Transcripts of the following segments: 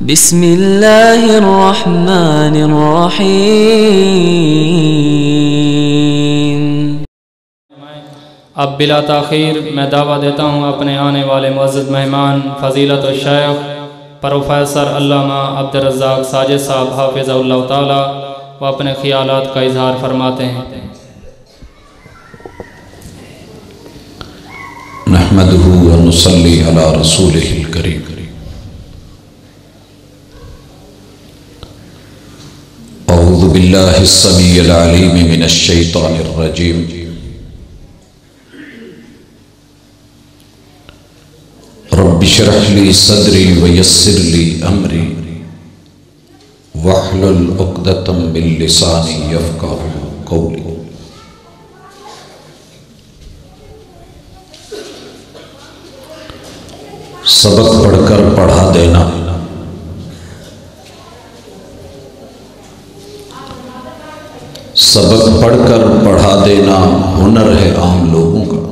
बिस्मिल्लाहिर्रहमानिर्रहीम। अब बिला तखीर मैं दावा देता हूँ अपने आने वाले मस्जिद मेहमान फजीलत शेख प्रोफेसर अल्लामा अब्दुलरजाक साजिद साहब हाफिज़ल्ला ताला व अपने ख्याल का इजहार फरमाते हैं। नहमदहू रसूल करीम। अऊज़ु बिल्लाहि समीइल अलीम मिनश शैतानिर रजीम रब्बि इश्रह ली सदरी व यस्सिर ली अमरी वहलुल उक़दतम मिन लिसानी यफ़क़हू सबक पढ़कर पढ़ा देना सबक पढ़कर पढ़ा देना हुनर है आम लोगों का।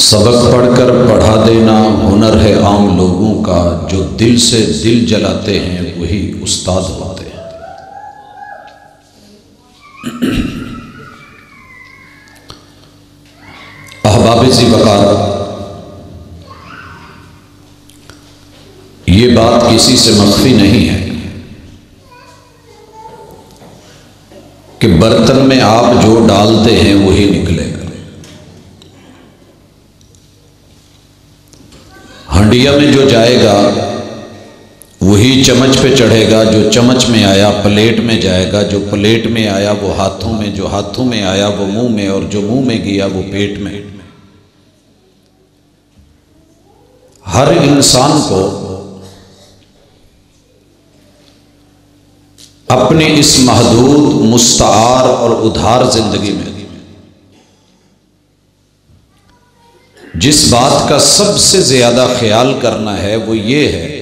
सबक पढ़कर पढ़ा देना हुनर है आम लोगों का, जो दिल से दिल जलाते हैं, वही उस्ताद होते हैं। अहबाब सी वकार, ये बात किसी से मख्फी नहीं है। कि बर्तन में आप जो डालते हैं वही निकलेगा हंडिया में जो जाएगा, वही चम्मच पे चढ़ेगा, जो चम्मच में आया, प्लेट में जाएगा, जो प्लेट में आया, वो हाथों में, जो हाथों में आया, वो मुँह में, और जो मुँह में गया, वो पेट में। हर इंसान को अपनी इस महदूद, मुस्तार और उधार ज़िंदगी में। जिस बात का सबसे ज़्यादा ख्याल करना है, वो ये है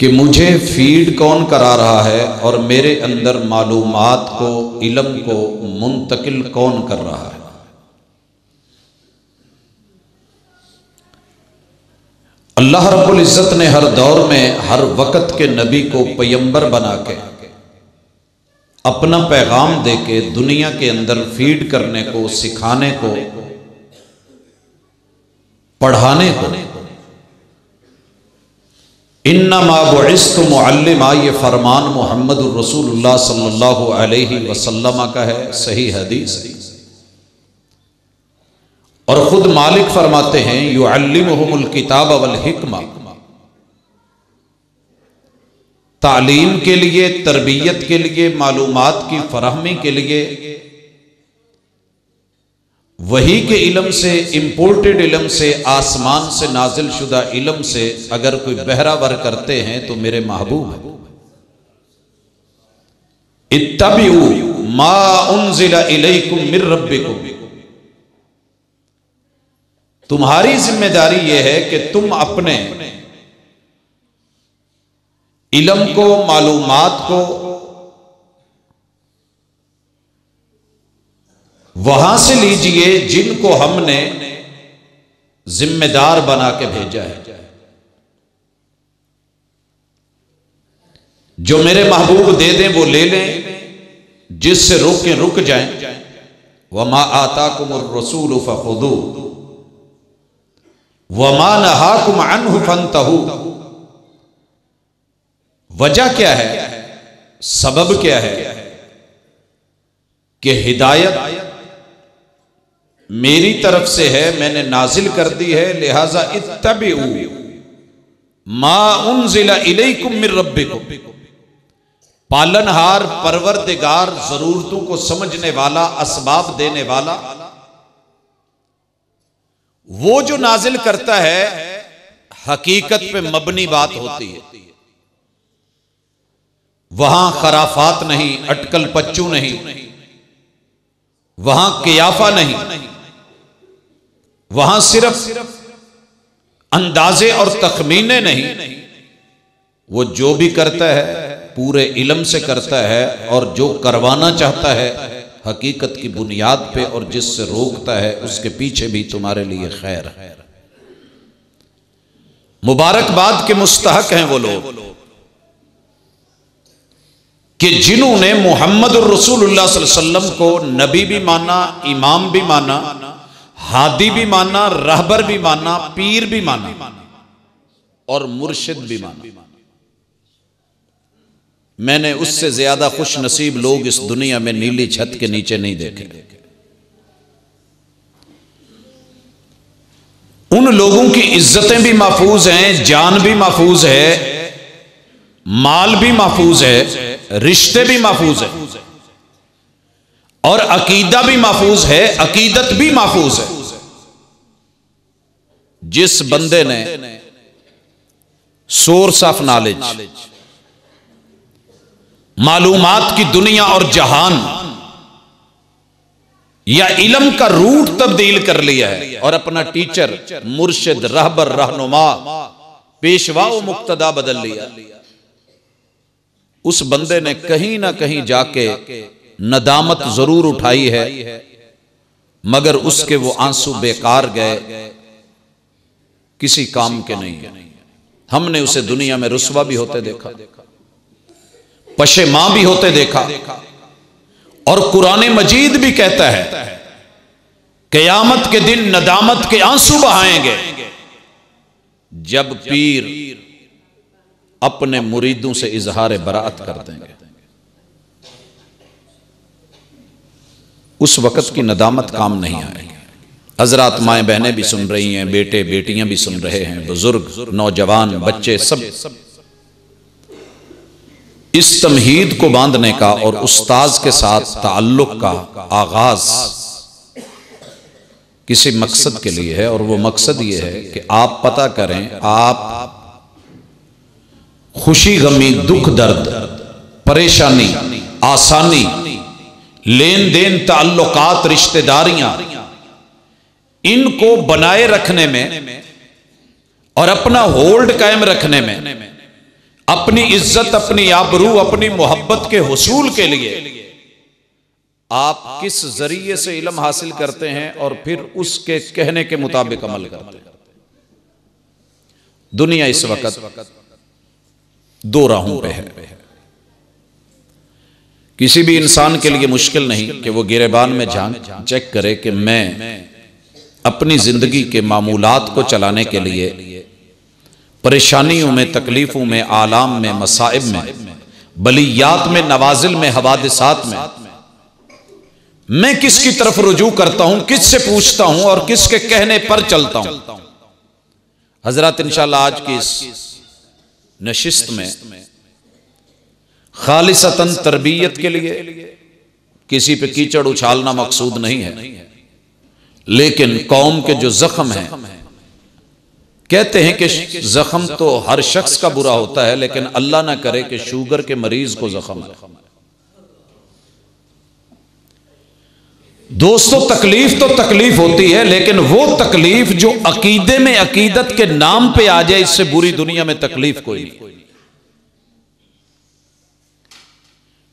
कि मुझे फ़ीड कौन करा रहा है और मेरे अंदर मालूमात को, इलम को मुंतकिल कौन कर रहा है। अल्लाह रब्बुल इज़्ज़त ने हर दौर में हर वक़्त के नबी को पैम्बर बना के अपना पैगाम दे के दुनिया के अंदर फ़ीड करने को, सिखाने को, पढ़ाने को। इन्ना माबुस्त मुअल्लिमा, ये फरमान मोहम्मद रसूलुल्लाह सल्लल्लाहु अलैहि वसल्लम का है, सही हदीस। और खुद मालिक फरमाते हैं यु अल्लिमुहुमुल किताब वल हिकमा. तालीम के लिए, तरबियत के लिए मालूम की फराहमी के लिए, वही के इलम से इम्पोर्टेड इलम से, आसमान से नाजिल शुदा इलम से, अगर कोई बहरावर करते हैं तो मेरे महबूब इत्तबिउ मा उनजिला इलैकुम मिर रब्बिकुम। तुम्हारी ज़िम्मेदारी यह है कि तुम अपने इलम को मालूम को वहाँ से लीजिए जिनको हमने जिम्मेदार बना के भेजा है। जो मेरे महबूब दे दें, वो ले लें। जिससे रोकें, रुक जाएँ। वमा आता कुमर रसूल, फखुदू। वमा नहाकुम अनहु फंतहू। वजह क्या है? सबब क्या है? कि हिदायत मेरी तरफ़ से है, मैंने नाजिल कर दी है, लिहाजा इत्तबी मा इलैकुम मिर रब्बिकुम। पालनहार, परवरदिगार, जरूरतों को समझने वाला, असबाब देने वाला वो जो नाजिल करता है, हकीकत पे मबनी बात होती है। वहाँ खराफात नहीं, अटकल पच्चू नहीं। वहाँ कियाफा नहीं। वहाँ सिर्फ़ अंदाजे और तखमीने नहीं। वो जो भी करता है, पूरे इलम से करता है और जो करवाना चाहता है हकीकत की बुनियाद पे और जिससे रोकता है, उसके पीछे भी तुम्हारे लिए खैर है। मुबारकबाद के मुस्तहक हैं वो लोग। कि जिन्होंने मोहम्मद वसल्लम को नबी भी माना, इमाम भी माना, हादी भी माना, रहबर भी माना, पीर भी माना और मुर्शिद भी माना। मैंने उससे ज़्यादा खुश नसीब लोग इस दुनिया में नीली छत के नीचे नहीं देखे। उन लोगों की इज्जतें भी महफूज हैं, जान भी महफूज है, माल भी महफूज है, रिश्ते भी महफूज है। और अकीदा भी महफूज है, अकीदत भी महफूज है। जिस बंदे ने सोर्स ऑफ़ नॉलेज मालूमात की दुनिया और जहान। या इलम का रूट तब्दील कर लिया है और अपना टीचर, मुर्शिद, रहबर, रहनुमा, पेशवा मुक्तदा बदल लिया। उस बंदे ने कहीं ना कहीं जाके नदामत ज़रूर उठाई है, मगर उसके वो आँसू बेकार गए, किसी काम के नहीं। हमने उसे दुनिया में रुसवा भी होते देखा। पशे माँ भी होते देखा। और कुरान मजीद भी कहता है कयामत के दिन नदामत के आँसू बहाएँगे। जब पीर अपने मुरीदों से इजहार बरात कर देंगे। उस वक़्त की नदामत काम नहीं आएगी। हजरात माएँ बहनें भी सुन रही हैं बेटे बेटियाँ भी सुन रहे हैं, बुज़ुर्ग, नौजवान, बच्चे सब सब इस तमहीद को बांधने का और उस्ताज के साथ ताल्लुक का आगाज़ किसी मकसद के लिए है और वो मकसद ये है कि आप पता करें, आप खुशी गमी, दुख दर्द, परेशानी, आसानी लेन देन ताल्लुकात, रिश्तेदारियाँ, इनको बनाए रखने में और अपना होल्ड कायम रखने में अपनी इज़्ज़त, अपनी आबरू, अपनी मोहब्बत के हसूल के लिए आप किस ज़रिए से इलम हासिल करते हैं और फिर उसके कहने के मुताबिक अमल करते हैं? दुनिया इस वक्त दो राहों पे है। किसी भी इंसान के लिए मुश्किल नहीं कि वो गिरेबान में झाँक चेक करे कि मैं अपनी ज़िंदगी के मामूलात को चलाने के लिए परेशानियों में, तकलीफ़ों में, आलाम में, मसाइब में, बलियात में, नवाजिल में, हवादिसात में। मैं किसकी तरफ़ रुजू करता हूँ, किससे पूछता हूँ और किसके कहने पर चलता हूँ? हज़रत इंशाल्लाह आज की इस नशिस्त में, खालिसतन तरबियत के लिए किसी पे कीचड़ उछालना मकसूद नहीं है। लेकिन कौम के जो जख्म है कहते हैं कि जख्म तो हर शख्स का बुरा होता है लेकिन अल्लाह ना करे कि शुगर के मरीज़ को जख्म है। दोस्तों तकलीफ़ तो तकलीफ़ होती है लेकिन वो तकलीफ़ जो अकीदे में अकीदत के नाम पे आ जाए इससे बुरी दुनिया में तकलीफ़ कोई नहीं।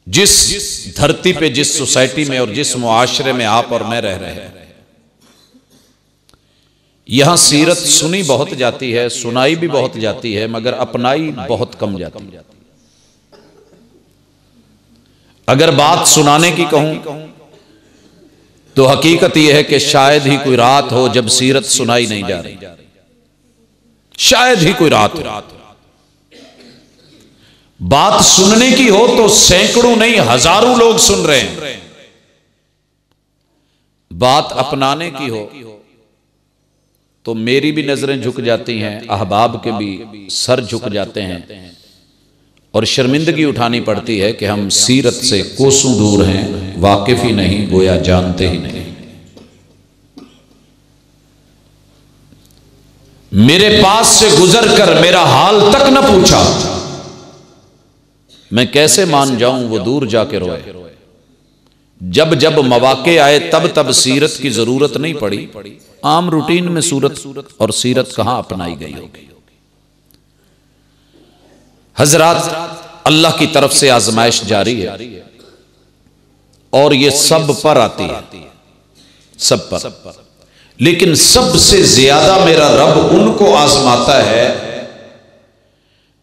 जिस धरती पे जिस सोसाइटी में और जिस मुआशरे में आप और मैं रह रहे हैं यहाँ सीरत सुनी बहुत जाती है, सुनाई भी बहुत जाती है, मगर अपनाई बहुत कम जाती है। अगर बात सुनाने की कहूँ तो हकीकत यह है कि शायद ही कोई रात हो जब सीरत सुनाई नहीं जा रही। शायद ही कोई रात हो। बात सुनने की हो तो सैकड़ों नहीं, हज़ारों लोग सुन रहे हैं। बात अपनाने की हो तो मेरी भी नज़रें झुक जाती हैं, अहबाब के भी सर झुक जाते हैं। और शर्मिंदगी उठानी पड़ती है कि हम सीरत से कोसों दूर हैं, वाकिफ ही नहीं, गोया जानते ही नहीं। मेरे पास से गुजर कर मेरा हाल तक न पूछा। मैं कैसे मान जाऊँ वो दूर जाके रोए? जब जब मवाके आए, तब तब सीरत की ज़रूरत नहीं पड़ी। आम रूटीन में सूरत और सीरत कहाँ अपनाई गई होगी? हजरात, अल्लाह की तरफ़ से आजमाइश जारी है और ये सब पर आती है। सब पर। लेकिन सबसे ज़्यादा मेरा रब उनको आजमाता है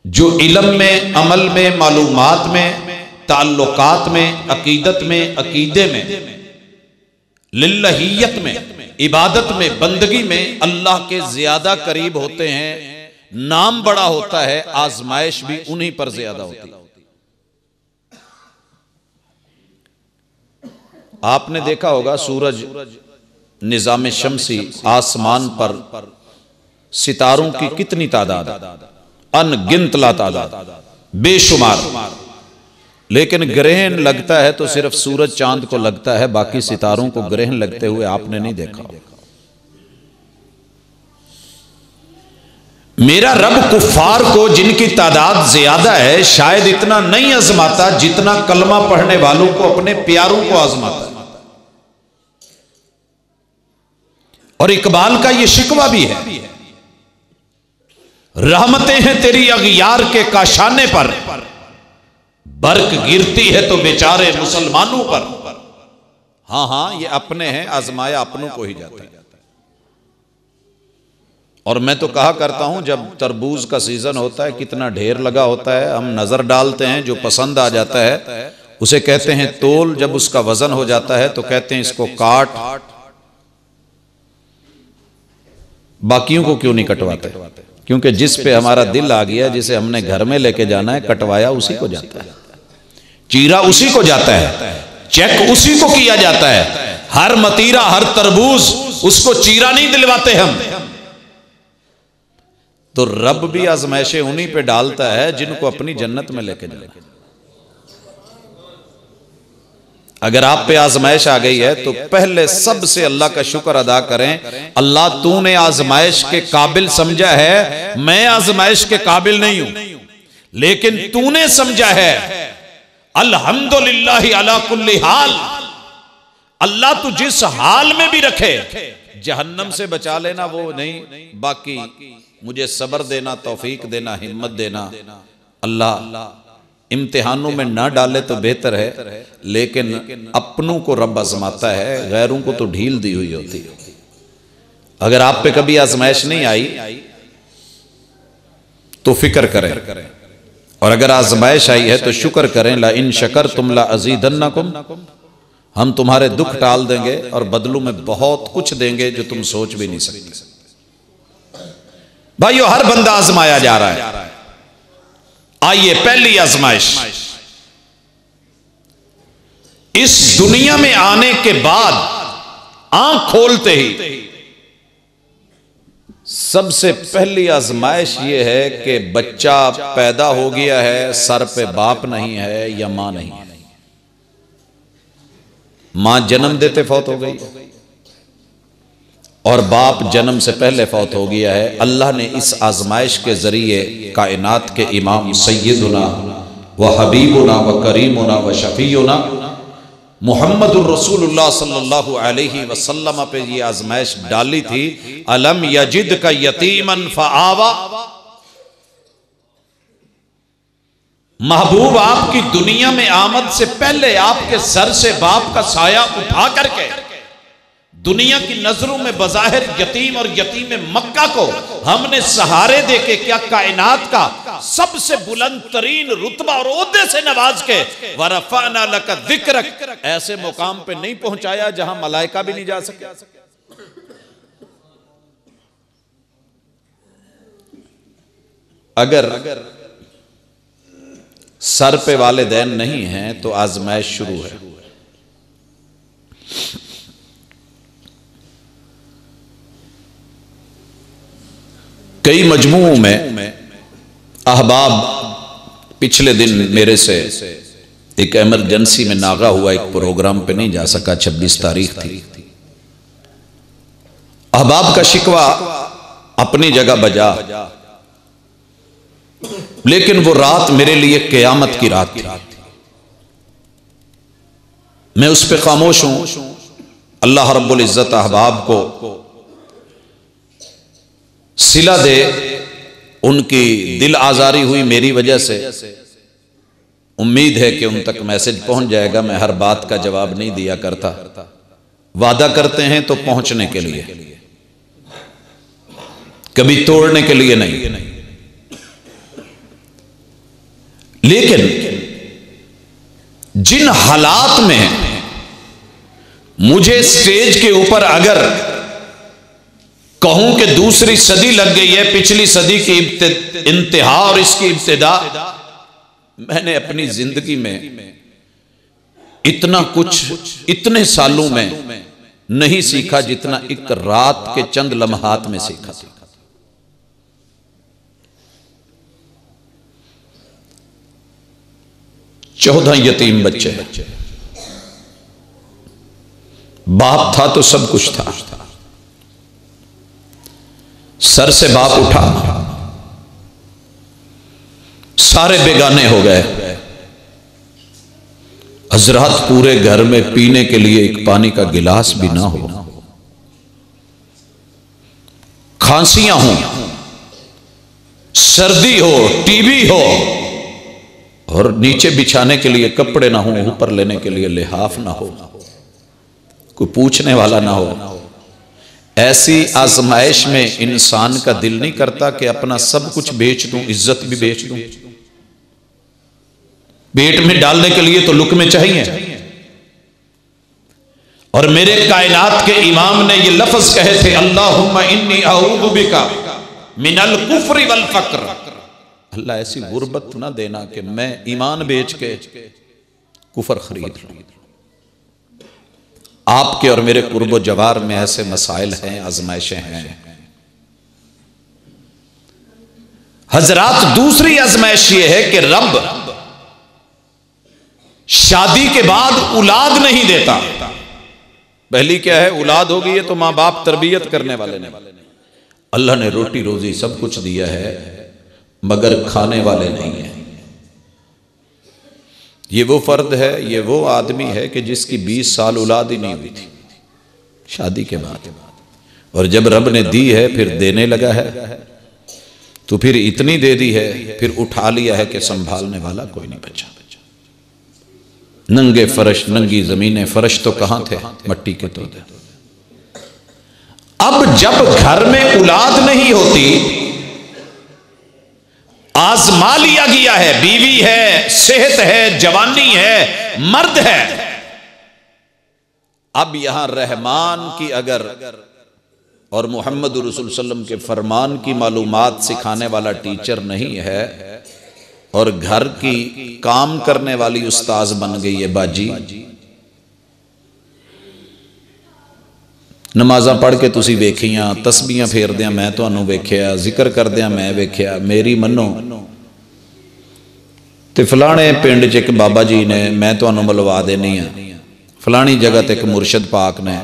जो इलम में, अमल में, मालूमात में ताल्लुकात में, अकीदत में, अकीदे में, लिल्लहियत में, इबादत में, बंदगी में अल्लाह के ज़्यादा करीब होते हैं, नाम बड़ा होता है, आजमाइश भी उन्हीं पर ज़्यादा होती है। आपने देखा होगा सूरज निज़ाम शमसी आसमान पर सितारों की कितनी तादाद अनगिनत ला तादाद, बेशुमार। लेकिन ग्रहण लगता है तो सिर्फ़ सूरज चाँद को लगता है, बाकी सितारों को ग्रहण लगते हुए आपने नहीं देखा। मेरा रब कुफार को जिनकी तादाद ज़्यादा है, शायद इतना नहीं आजमाता जितना कलमा पढ़ने वालों को, अपने प्यारों को आजमाता और इकबाल का यह शिकवा भी है, रहमतें हैं तेरी अगियार के काशाने पर बर्क गिरती है तो बेचारे मुसलमानों पर। हाँ हाँ, ये अपने हैं, आजमाया अपनों को ही जाता है। और मैं तो कहा करता हूँ, जब तरबूज का सीज़न होता है, कितना ढेर लगा होता है, हम नज़र डालते हैं, जो पसंद आ जाता है, उसे कहते हैं तोल, जब उसका वज़न हो जाता है तो कहते हैं इसको काट। बाकियों को क्यों नहीं कटवाते? क्योंकि जिस पे हमारा दिल आ गया जिसे हमने घर में लेके जाना है कटवाया उसी को जाता है। चीरा उसी को जाता है। चेक उसी को किया जाता है। हर मतीरा हर तरबूज उसको चीरा नहीं दिलवाते हम। तो रब भी आजमाइशें उन्हीं पे डालता है जिनको अपनी जन्नत में लेके जाना अगर आप पे आजमाइश आ गई है तो पहले सबसे अल्लाह का शुक्र अदा करें। अल्लाह तूने आजमाइश के काबिल समझा है, मैं आजमाइश के काबिल नहीं हूँ। लेकिन तूने समझा है, अल्हम्दुलिल्लाह अला हाल। अल्लाह तू जिस हाल में भी रखे, जहन्नम से बचा लेना वो नहीं, बाकी मुझे सबर देना, तौफीक देना, हिम्मत देना। अल्लाह इम्तिहानों में ना डाले तो बेहतर है, लेकिन अपनों को रब आजमाता है, गैरों को तो ढील दी हुई होती। है अगर आप पे कभी आजमाइश नहीं आई तो फ़िक्र करें। और अगर आजमाइश आई है तो शुक्र करें, ला इन शकर तुम ला अजीदन्ना कुम हम तुम्हारे दुख टाल देंगे और बदलू में बहुत कुछ देंगे जो तुम सोच भी नहीं सकते। भाइयों, हर बंदा आजमाया जा रहा है। आइए पहली आजमाइश। इस दुनिया में आने के बाद आँख खोलते ही सबसे पहली आजमाइश यह है कि बच्चा पैदा हो गया है, सर पे बाप नहीं है, या माँ नहीं माँ जन्म देते फौत हो गई। और बाप जन्म से पहले फौत हो गया है। अल्लाह ने इस आजमाइश के ज़रिए कायनात के इमाम सैदुना व हबीबुना व करीमुना व शफ़ीना मोहम्मद रसूलुल्लाह सल्लल्लाहु अलैहि वसल्लम पे ये आजमाइश डाली थी। अलम यजिद का यतीमन फ़ावा महबूब आपकी दुनिया में आमद से पहले आपके सर से बाप का साया उठा करके दुनिया की नज़रों में बजाहिर यतीम और यतीम मक्का को हमने सहारे दे के क्या कायनात का सबसे बुलंद तरीन रुतबा और से नवाज़ के, वरफाना लका ज़िक्र ऐसे मुकाम पे नहीं पहुँचाया जहाँ मलाइका भी नहीं जा सके। अगर अगर सर पे वाले दैन नहीं हैं तो आजमाइश शुरू है। कई मजमुओं में अहबाब पिछले दिन मेरे से एक एमरजेंसी में नागा हुआ एक प्रोग्राम पे नहीं जा सका 26 तारीख थी। अहबाब का शिकवा अपनी जगह बजा। लेकिन वो रात मेरे लिए कयामत की रात थी। मैं उस पर खामोश हूँ। अल्लाह रब्बुल इज़्ज़त अहबाब को सिला दे, उनकी दिल आजारी हुई मेरी वजह से। उम्मीद है कि उन तक मैसेज पहुँच जाएगा, मैं हर बात का जवाब नहीं दिया करता। वादा करते हैं तो पहुँचने के लिए। कभी तोड़ने के लिए नहीं। लेकिन जिन हालात में मुझे स्टेज के ऊपर अगर कहूँ कि दूसरी सदी लग गई है, पिछली सदी की इंतहा और इसकी इब्तदा। मैंने अपनी ज़िंदगी में इतना कुछ इतने सालों में नहीं सीखा जितना एक रात के चंद लम्हात में सीखा चौदह यतीम बच्चे। बाप था तो सब कुछ था। सर से बाप उठा। सारे बेगाने हो गए। हज़रत पूरे घर में पीने के लिए एक पानी का गिलास भी ना हो। खांसियाँ हो, सर्दी हो, टीबी हो, और नीचे बिछाने के लिए कपड़े ना हो, ऊपर लेने के लिए लिहाफ ना हो। कोई पूछने वाला ना हो। ऐसी आजमाइश में इंसान का दिल नहीं करता कि अपना सब कुछ बेच दूँ, इज़्ज़त भी बेच दूँ। पेट में डालने के लिए तो लुक में चाहिए। और मेरे कायनात के इमाम ने ये लफ्ज कहे थे अल्लाह इन्नी बिका मिनल कुफरी वल फक्र। अल्लाह ऐसी गुर्बत ना देना कि मैं ईमान बेच के कुफर खरीद लूँ। आपके और मेरे कुर्ब जवार में ऐसे मसाइल हैं, आजमाइशें हैं। हजरात, दूसरी आजमाइश यह है कि रब शादी के बाद औलाद नहीं देता। पहली क्या है, औलाद गई है तो माँ बाप तरबियत करने वाले ने अल्लाह ने रोटी रोजी सब कुछ दिया है, मगर खाने वाले नहीं है। ये वो फर्द है, ये वो आदमी है कि जिसकी 20 साल औलाद ही नहीं हुई थी। शादी के बाद। और जब रब ने दी है, फिर देने लगा है। तो फिर इतनी दे दी है, फिर उठा लिया है कि संभालने वाला कोई नहीं बचा। नंगे फरश, नंगी जमीने, फरश तो कहाँ थे? मट्टी के तो अब जब घर में औलाद नहीं होती आजमा लिया गया है, बीवी है, सेहत है, जवानी है, मर्द है। अब यहाँ रहमान की अगर और मोहम्मद रसुल्लम के फरमान की मालूम सिखाने वाला टीचर नहीं है और घर की काम करने वाली उस्ताज बन गई है बाजी। नमाजा पढ़ के तुम वेखिया तस्बियां फेरद मैं ਤੁਹਾਨੂੰ ਵੇਖਿਆ ਜ਼ਿਕਰ ਕਰਦਿਆਂ ਮੈਂ ਵੇਖਿਆ ਮੇਰੀ ਮੰਨੋ ਤੇ ਫਲਾਣੇ ਪਿੰਡ 'ਚ ਇੱਕ ਬਾਬਾ ਜੀ ਨੇ ਮੈਂ ਤੁਹਾਨੂੰ ਮਿਲਵਾ ਦੇਣੀ ਆ ਫਲਾਣੀ ਜਗ੍ਹਾ ਤੇ ਇੱਕ ਮੁਰਸ਼ਿਦ ਪਾਕ ਨੇ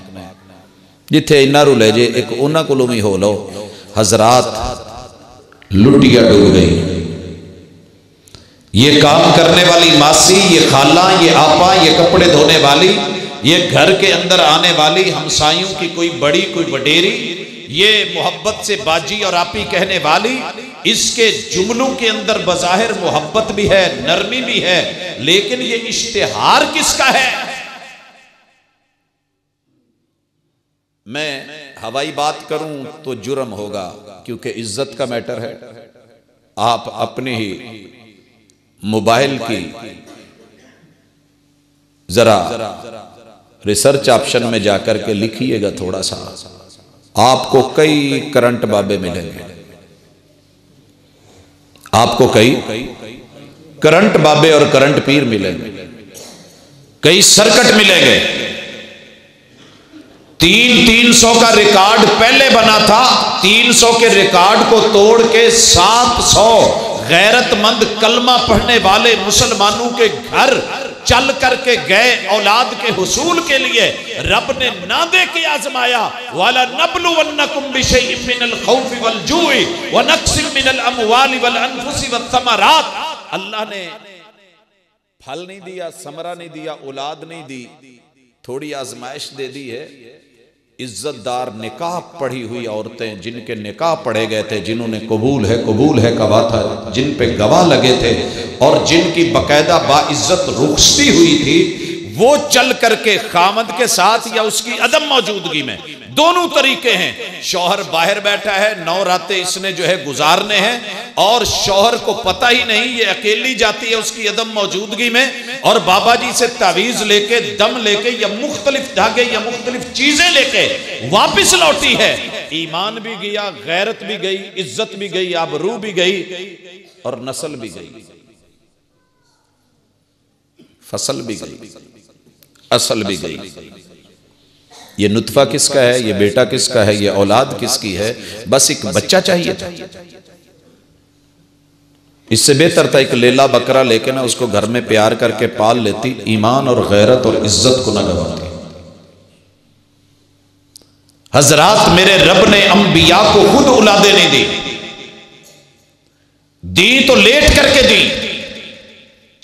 ਜਿੱਥੇ ਇੰਨਾ ਰੂ ਲੈ ਜੇ ਇੱਕ ਉਹਨਾਂ ਕੋਲੋਂ ਵੀ ਹੋ ਲਓ ਹਜ਼ਰਤ ਲੁੱਟੀਆਂ ਡੁੱਬ ਗਈ ये काम करने वाली मासी ये खाला ये आपा ये कपड़े धोने वाली ये घर के अंदर आने वाली हमसायों की कोई बड़ी, कोई वडेरी, ये मोहब्बत से बाजी और आपी कहने वाली, इसके जुमलों के अंदर बजाहिर मोहब्बत भी है, नरमी भी है, लेकिन ये इश्तेहार किसका है? मैं हवाई बात करूँ तो जुर्म होगा, क्योंकि इज़्ज़त का मैटर है। आप अपने ही मोबाइल की, जरा रिसर्च ऑप्शन में जाकर के लिखिएगा थोड़ा सा। आपको कई करंट बाबे मिलेंगे। आपको कई करंट बाबे और करंट पीर मिलेंगे। कई सर्कट मिलेंगे। तीन तीन सौ का रिकॉर्ड पहले बना था। तीन सौ के रिकॉर्ड को तोड़ के सात सौ गैरतमंद कलमा पढ़ने वाले मुसलमानों के घर चल करके गए औलाद के हसूल के लिए, रब ने ना दे के आजमाया, वाला नबलु अल्लाह ने फल नहीं दिया, समरा नहीं दिया, औलाद नहीं दी, थोड़ी आजमाइश दे दी है। इज्जतदार निकाह पढ़ी हुई औरतें जिनके निकाह पढ़े गए थे, जिन्होंने कबूल है कबूल है कहा था, जिन पे गवाह लगे थे और जिनकी बाकायदा बाइज्जत रुखसती हुई थी वो चल करके खामद के साथ या उसकी अदम मौजूदगी में। दोनों तरीके हैं। शौहर बाहर बैठा है, नौ रातें इसने जो है गुजारने हैं और शौहर को पता ही नहीं, ये अकेली जाती है उसकी अदम मौजूदगी में और बाबा जी से तावीज लेके, दम लेके या मुख्तलिफ़ धागे या मुख्तलिफ़ चीज़ें लेके वापिस लौटी है। ईमान भी गया, गैरत भी गई, इज़्ज़त भी गई, आबरू भी गई और नस्ल भी गई। फ़सल भी गई। असल भी गई। ये नुतफा किसका है? ये बेटा किसका है? ये औलाद किसकी है? बस एक बच्चा चाहिए था। इससे बेहतर था एक लेला बकरा लेके ना उसको घर में प्यार करके पाल लेती, ईमान और गैरत और इज़्ज़त को ना गवाती। हजरात मेरे रब ने अंबिया को खुद औलादे नहीं दी। दी तो लेट करके दी।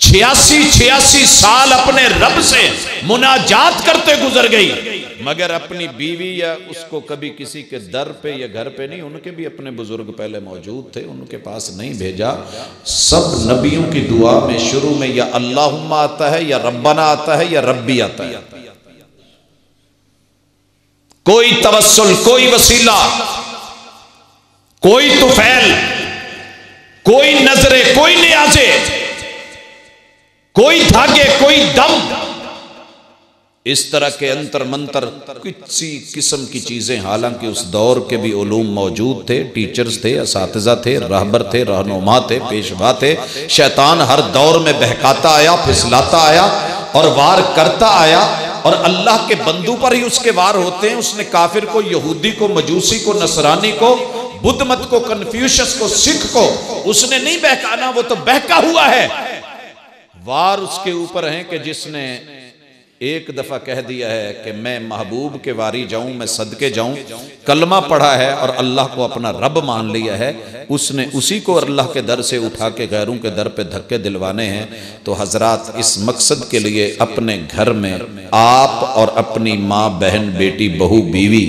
छियासी छियासी साल अपने रब से मुनाजात करते गुजर गई। मगर अपनी बीवी या उसको कभी किसी के दर पे या घर पे नहीं, उनके भी अपने बुज़ुर्ग पहले मौजूद थे, उनके पास नहीं भेजा। सब नबियों की दुआ में शुरू में या अल्लाह आता है, या रब्बाना आता है, या रब्बी आता है। कोई तवस्सुल, कोई वसीला, कोई तुफैल, कोई नजरे, कोई न्याजे कोई धागे, कोई दम। इस तरह के अंतर मंतर किसी किस्म की चीज़ें, हालाँकि उस दौर के भी ओलूम मौजूद थे टीचर्स थे इस थे, रहबर थे, रहनुमा थे, पेशवा थे। शैतान हर दौर में बहकाता आया, फिसलाता आया और वार करता आया और अल्लाह के बंदू पर ही उसके वार होते हैं। उसने काफिर को, यहूदी को, मजूसी को, नसरानी को, बुद्ध मत को कन्फ्यूशस को, सिख को, उसने नहीं बहकाना, वो तो बहका हुआ है। वार उसके ऊपर है कि जिसने एक दफ़ा कह दिया है कि मैं महबूब के वारी जाऊँ, मैं सदके जाऊँ। कलमा पढ़ा है और अल्लाह को अपना रब मान लिया है। उसने उसी को अल्लाह के दर से उठा के गैरों के दर पे धक्के दिलवाने हैं। तो हज़रत, इस मकसद के लिए अपने घर में आप और अपनी माँ, बहन, बेटी, बहू, बीवी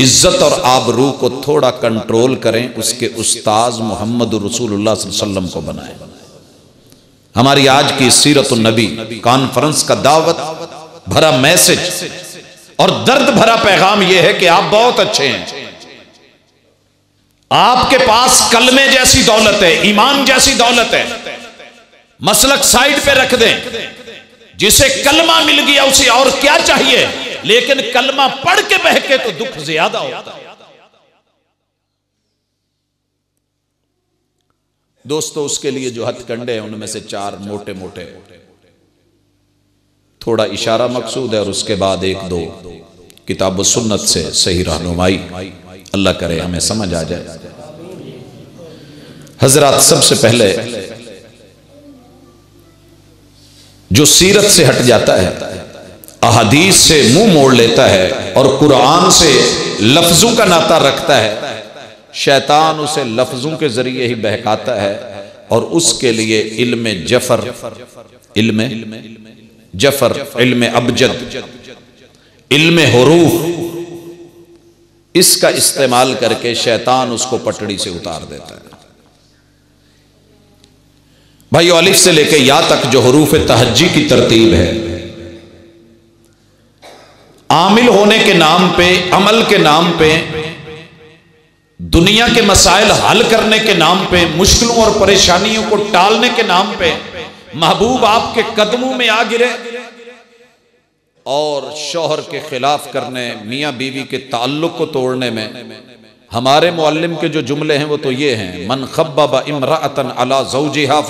इज़्ज़त और आबरू को थोड़ा कंट्रोल करें, उसके उस्ताज मोहम्मद वसल्लम को बनाएँ। हमारी आज की सीरत नबी कॉन्फ्रेंस का दावत, भरा मैसेज और दर्द भरा पैगाम यह है कि आप बहुत अच्छे हैं। आपके पास कलमे जैसी दौलत है, ईमान जैसी दौलत है। मसलक साइड पे रख दें, जिसे कलमा मिल गया उसे और क्या चाहिए? लेकिन कलमा पढ़ के बह के तो दुख ज़्यादा होता है। दोस्तों, उसके लिए जो हथकंडे हैं, उनमें से चार मोटे मोटे थोड़ा इशारा मकसूद है और उसके बाद एक दो किताब सुन्नत से सही रहनुमाई। अल्लाह करे हमें समझ आ जाए। हज़रत सबसे पहले जो सीरत से हट जाता है, अहदीस से मुँह मोड़ लेता है और कुरान से लफ्जों का नाता रखता है शैतान उसे लफ्जों के ज़रिए ही बहकाता है और उसके लिए इल्म ज़फ़र इल्म ज़फ़र, इल्म अबजद, इल्म हरूफ, इसका इस्तेमाल करके शैतान उसको पटड़ी से उतार देता है। भाई अलिफ से लेके या तक जो हरूफ तहजी की तरतीब है, आमिल होने के नाम पे, अमल के नाम पे दुनिया के मसाइल हल करने के नाम पे, मुश्किलों और परेशानियों को टालने के नाम पे, महबूब आपके कदमों में आ गिरे और शोहर के खिलाफ करने, मियाँ बीवी के ताल्लुक को तोड़ने में। हमारे मुअल्लिम के जो जुमले हैं वो तो ये हैं, मन खब्बा इमरातन अला जौजिहा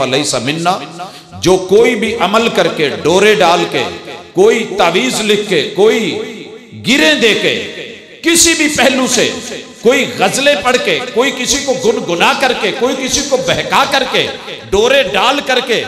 मिन्ना जो कोई भी अमल करके, डोरे डाल के, कोई तावीज लिख के, कोई गिरे दे के, किसी भी पहलू से कोई गजलें पढ़ के, कोई किसी को गुनगुना करके, कोई किसी को बहका करके, डोरे डाल करके,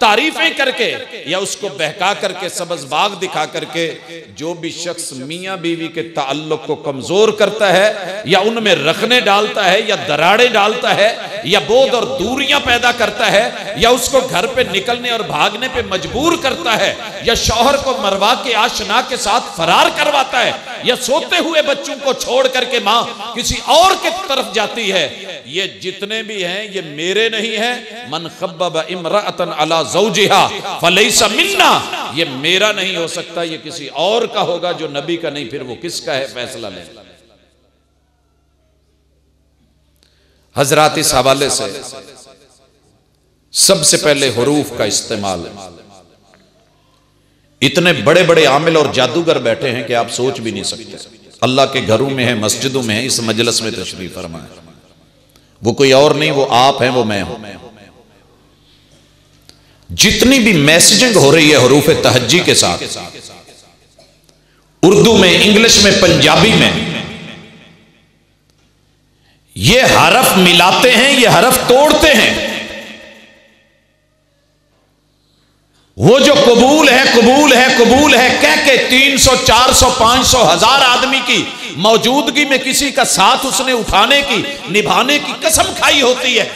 तारीफें करके, या उसको बहका करके, सबज बाग दिखा करके, जो भी शख्स मियाँ बीवी के ताल्लुक को कमज़ोर करता है, या उनमें रखने डालता है, या दराड़े डालता है या बोध और दूरियाँ पैदा करता है, या उसको घर पे निकलने और भागने पे मजबूर करता है, या शौहर को मरवा के आशना के साथ फरार करवाता है, या सोते हुए बच्चों को छोड़ करके माँ किसी और के तरफ़ जाती है, ये जितने भी हैं, ये मेरे नहीं है। मन खब्बब इमरातन अला जौजिहा ये मेरा नहीं हो सकता, ये किसी और का होगा, जो नबी का नहीं, फिर वो किसका है फैसला ले हजरात इस हवाले से सबसे पहले हरूफ का इस्तेमाल। इतने बड़े बड़े आमिल और जादूगर बैठे हैं कि आप सोच भी नहीं सकते। अल्लाह के घरों में है, मस्जिदों में है, इस मजलस में तशरीफ़ फरमाए। वो कोई और नहीं, वो आप हैं, वो मैं हूँ। जितनी भी मैसेजिंग हो रही है हरूफ तहजी के साथ, उर्दू में, इंग्लिश में, पंजाबी में ये हरफ मिलाते हैं, ये हरफ तोड़ते हैं। वो जो कबूल है कबूल है कबूल है, कह के तीन सौ, चार सौ, पाँच सौ, हज़ार आदमी की मौजूदगी में किसी का साथ उसने उठाने की, निभाने की कसम खाई होती है।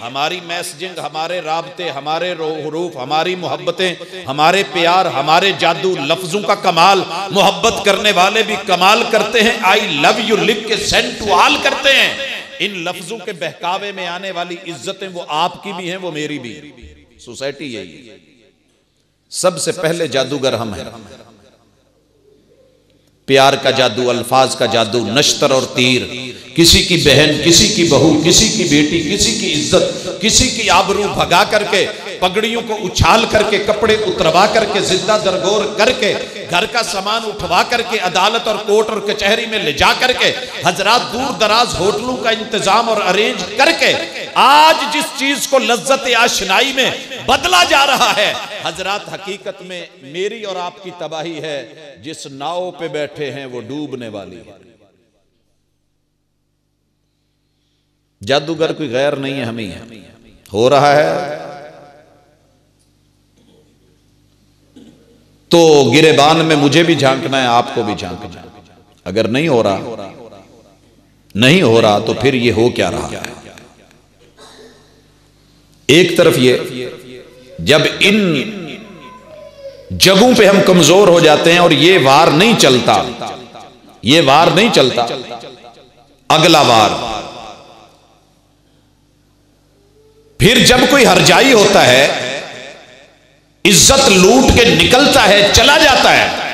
हमारी मैसेजिंग, हमारे राबते, हमारे रूफ, हमारी मोहब्बतें, हमारे प्यार, हमारे जादू लफ्जों का कमाल, मोहब्बत करने वाले भी कमाल करते हैं। आई लव यू लिख के सेंड टू ऑल करते हैं। इन लफ्जों के बहकावे में आने वाली इज्जतें वो आपकी भी हैं, वो मेरी भी सोसाइटी यही है। सबसे पहले जादूगर हम हैं। प्यार का जादू, अल्फाज का जादू, नश्तर और तीर। किसी की बहन, किसी की बहू, किसी की बेटी, किसी की इज़्ज़त, किसी की आबरू भगा करके पगड़ियों को उछाल करके, कपड़े उतरवा करके, ज़िंदा दरगोर करके, घर का सामान उठवा करके, अदालत और कोर्ट और कचहरी में ले जा करके, हजरात दूर दराज होटलों का इंतज़ाम और अरेंज करके, आज जिस चीज़ को लज्जत आशनाई में बदला जा रहा है, हजरात हकीकत में मेरी और आपकी तबाही है, जिस नाव पे बैठे हैं वो डूबने वाली है। जादूगर कोई गैर नहीं है हम। ही रहा है तो गिरेबान में मुझे भी झांकना है, आपको भी झांकना है। अगर नहीं हो रहा, नहीं हो रहा तो फिर ये हो क्या रहा? है एक तरफ़ ये, जब इन जगहों पे हम कमज़ोर हो जाते हैं और ये वार नहीं चलता, ये वार नहीं चलता, अगला वार। फिर जब कोई हरजाई होता है इज़्ज़त लूट के निकलता है, चला जाता है।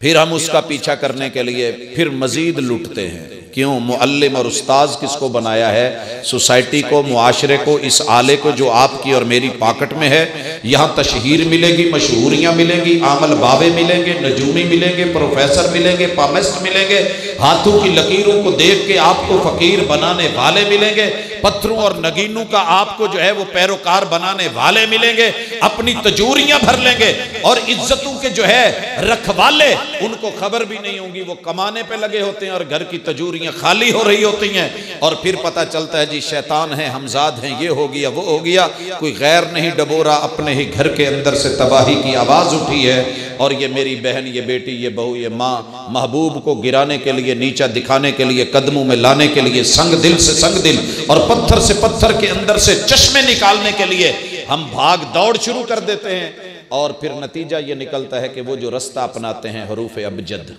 फिर हम उसका पीछा करने के लिए फिर मजीद लूटते हैं। क्यों? मुअल्लिम और उस्ताज किसको बनाया है? सोसाइटी को, मुआशरे को, इस आले को जो आपकी और मेरी पाकट में है। यहाँ तशहीर मिलेगी, मशहूरियाँ मिलेंगी, आमल बाबे मिलेंगे, नजूमी मिलेंगे, प्रोफेसर मिलेंगे पामेस्ट मिलेंगे। हाथों की लकीरों को देख के आपको फकीर बनाने वाले मिलेंगे। पत्थरों और नगीनों का आपको जो है वो पैरोकार बनाने वाले मिलेंगे, अपनी तजूरियाँ भर लेंगे और इज्जतों के जो है रखवाले, उनको खबर भी नहीं होगी, वो कमाने पे लगे होते हैं और घर की तजूरियाँ खाली हो रही होती हैं। और फिर पता चलता है, जी, शैतान है, हमजाद हैं, ये हो गया, वो हो गया, कोई गैर नहीं डबोरा अपने ही घर के अंदर से तबाही की आवाज़ उठी है और ये मेरी बहन, ये बेटी, ये बहू, ये माँ, महबूब को गिराने के लिए, नीचा दिखाने के लिए, कदमों में लाने के लिए, संग दिल से संग दिल और पत्थर से पत्थर के अंदर से चश्मे निकालने के लिए हम भाग दौड़ शुरू कर देते हैं और फिर नतीजा ये निकलता है कि वो जो रास्ता अपनाते हैं हरूफ अबजद।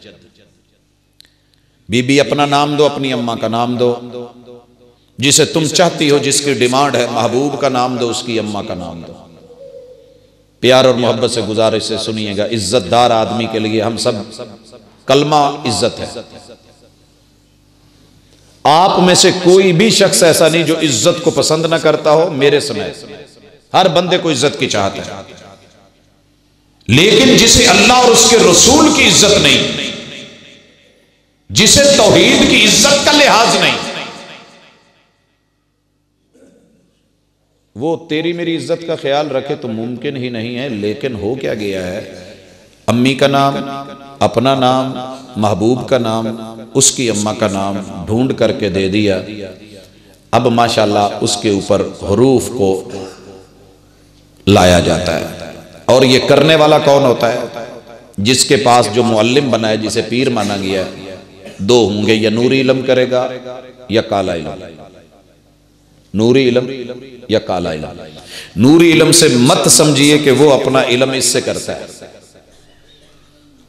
बीबी, अपना नाम दो, अपनी अम्मा का नाम दो। जिसे तुम चाहती हो, जिसकी डिमांड है, महबूब का नाम दो, उसकी अम्मा का नाम दो। प्यार और मोहब्बत से गुजारिश से सुनिएगा, इज्जतदार आदमी के लिए हम सब, कलमा इज़्ज़त है। आप में से कोई भी शख्स ऐसा नहीं जो इज़्ज़त को पसंद ना करता हो मेरे समय हर बंदे को इज़्ज़त की चाहत है। लेकिन जिसे अल्लाह और उसके रसूल की इज़्ज़त नहीं, जिसे तोहीद की इज़्ज़त का लिहाज नहीं, वो तेरी मेरी इज़्ज़त का ख्याल रखे तो मुमकिन ही नहीं है, लेकिन हो क्या गया है? अम्मी का नाम, अपना नाम, महबूब का नाम, उसकी अम्मा का नाम ढूंढ करके दे दिया। अब माशाल्लाह उसके ऊपर हरूफ को लाया जाता है। और ये करने वाला कौन होता है? जिसके पास जो मुअल्लिम बना है जिसे पीर माना गया है, दो होंगे, या नूरी इलम करेगा, या काला इलम। नूरी इलम, या काला इलम। नूरी इलम से मत समझिए कि वो अपना इलम इससे करता है।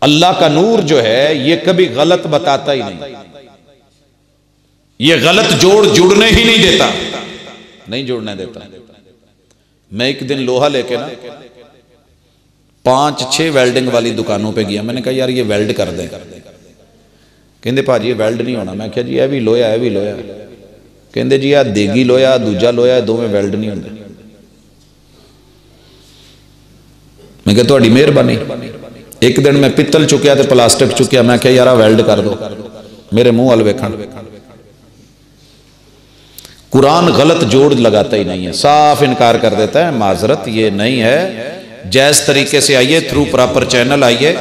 अल्लाह का नूर जो है, ये कभी गलत बताता ही नहीं। यह गलत जोड़ जुड़ने ही नहीं देता। नहीं जुड़ने देता। मैं एक दिन लोहा लेके ना, पाँच छह वेल्डिंग वाली दुकानों पे गया। मैंने कहा, यार, ये वेल्ड कर दे। कहते भाजी वेल्ड नहीं होना। मैं क्या जी यह भी लोया है भी लोया। कहते जी आ देगी लोया, दूजा लोया, दोवें वेल्ड नहीं होंगे। मैं क्या थोड़ी मेहरबानी। ਇੱਕ ਦਿਨ ਮੈਂ ਪਿੱਤਲ ਚੁੱਕਿਆ ਤੇ ਪਲਾਸਟਿਕ ਚੁੱਕਿਆ ਮੈਂ ਕਿਹਾ ਯਾਰ ਆ ਵੈਲਡ ਕਰ ਦੋ ਮੇਰੇ ਮੂੰਹ ਵੱਲ ਵੇਖਣ कुरान गलत जोड़ लगाता ही नहीं है साफ इनकार कर देता है माजरत ये नहीं है जैस तरीके से आइए थ्रू प्रॉपर चैनल आइए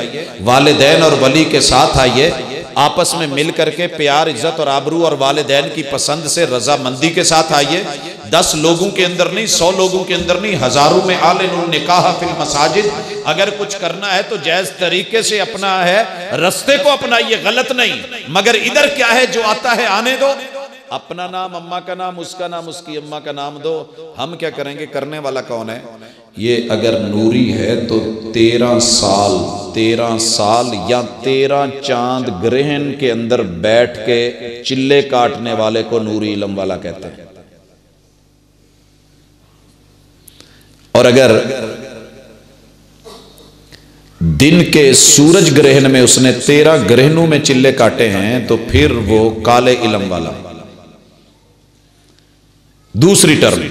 वालदेन और वली के साथ आइए आपस में मिल करके प्यार, इज़्ज़त और आबरू और वालदेन की पसंद से रजामंदी के साथ आइए। दस लोगों के अंदर नहीं, सौ लोगों के अंदर नहीं, हज़ारों में आल कहा फिल मसाजिद। अगर कुछ करना है तो जायज़ तरीके से अपना है, रस्ते को अपनाइए, गलत नहीं। मगर इधर क्या है जो आता है, आने दो। अपना नाम, अम्मा का नाम, उसका नाम, उसकी अम्मा का नाम दो। हम क्या करेंगे? करने वाला कौन है? ये अगर नूरी है तो तेरह साल तेरह साल या तेरह चाँद ग्रहण के अंदर बैठ के चिल्ले काटने वाले को नूरी इलम वाला कहते हैं। और अगर दिन के सूरज ग्रहण में उसने तेरह ग्रहणों में चिल्ले काटे हैं तो फिर वो काले इलम वाला। दूसरी टर्म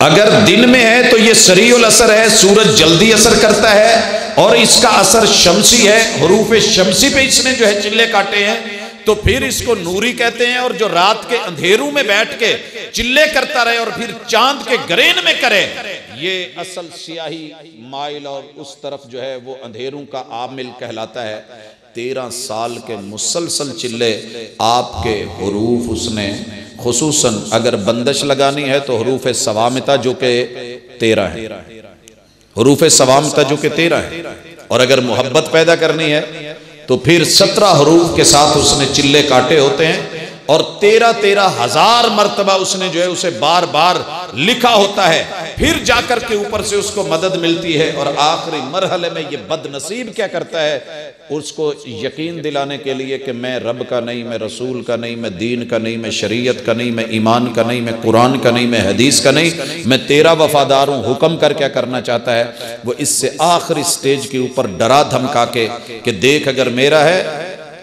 अगर दिन में है तो ये सरीउल असर है, सूरज जल्दी असर करता है और इसका असर शमसी है हरूफ शमसी पे इसने जो है चिल्ले काटे हैं तो फिर इसको नूरी कहते हैं और जो रात के अंधेरों में बैठ के चिल्ले करता रहे और फिर चाँद के ग्रेन में करे, ये असल सियाही माइल और उस तरफ़ जो है वो अंधेरों का आमिल कहलाता है। तेरह साल के मुसलसल चिल्ले आपके हरूफ उसने खसूस अगर बंदश लगानी है तो हरूफ सवामता जो के तेरह है। हरूफ सवामता जो के तेरह है। और अगर मोहब्बत पैदा करनी है तो फिर सत्रह हरूफ के साथ उसने चिल्ले काटे होते हैं। और तेरह तेरह हज़ार मरतबा उसने जो है उसे बार बार लिखा होता है। फिर जाकर के ऊपर से उसको मदद मिलती है और आखिरी मरहले में ये बदनसीब क्या करता है? उसको यकीन दिलाने के लिए कि मैं रब का नहीं, मैं रसूल का नहीं, मैं दीन का नहीं, मैं शरीयत का नहीं, मैं ईमान का नहीं, मैं कुरान का नहीं, मैं हदीस का नहीं, मैं तेरा वफादार हूँ, हुक्म कर क्या करना चाहता है? वो इससे आखिरी स्टेज के ऊपर डरा धमका के कि देख अगर मेरा है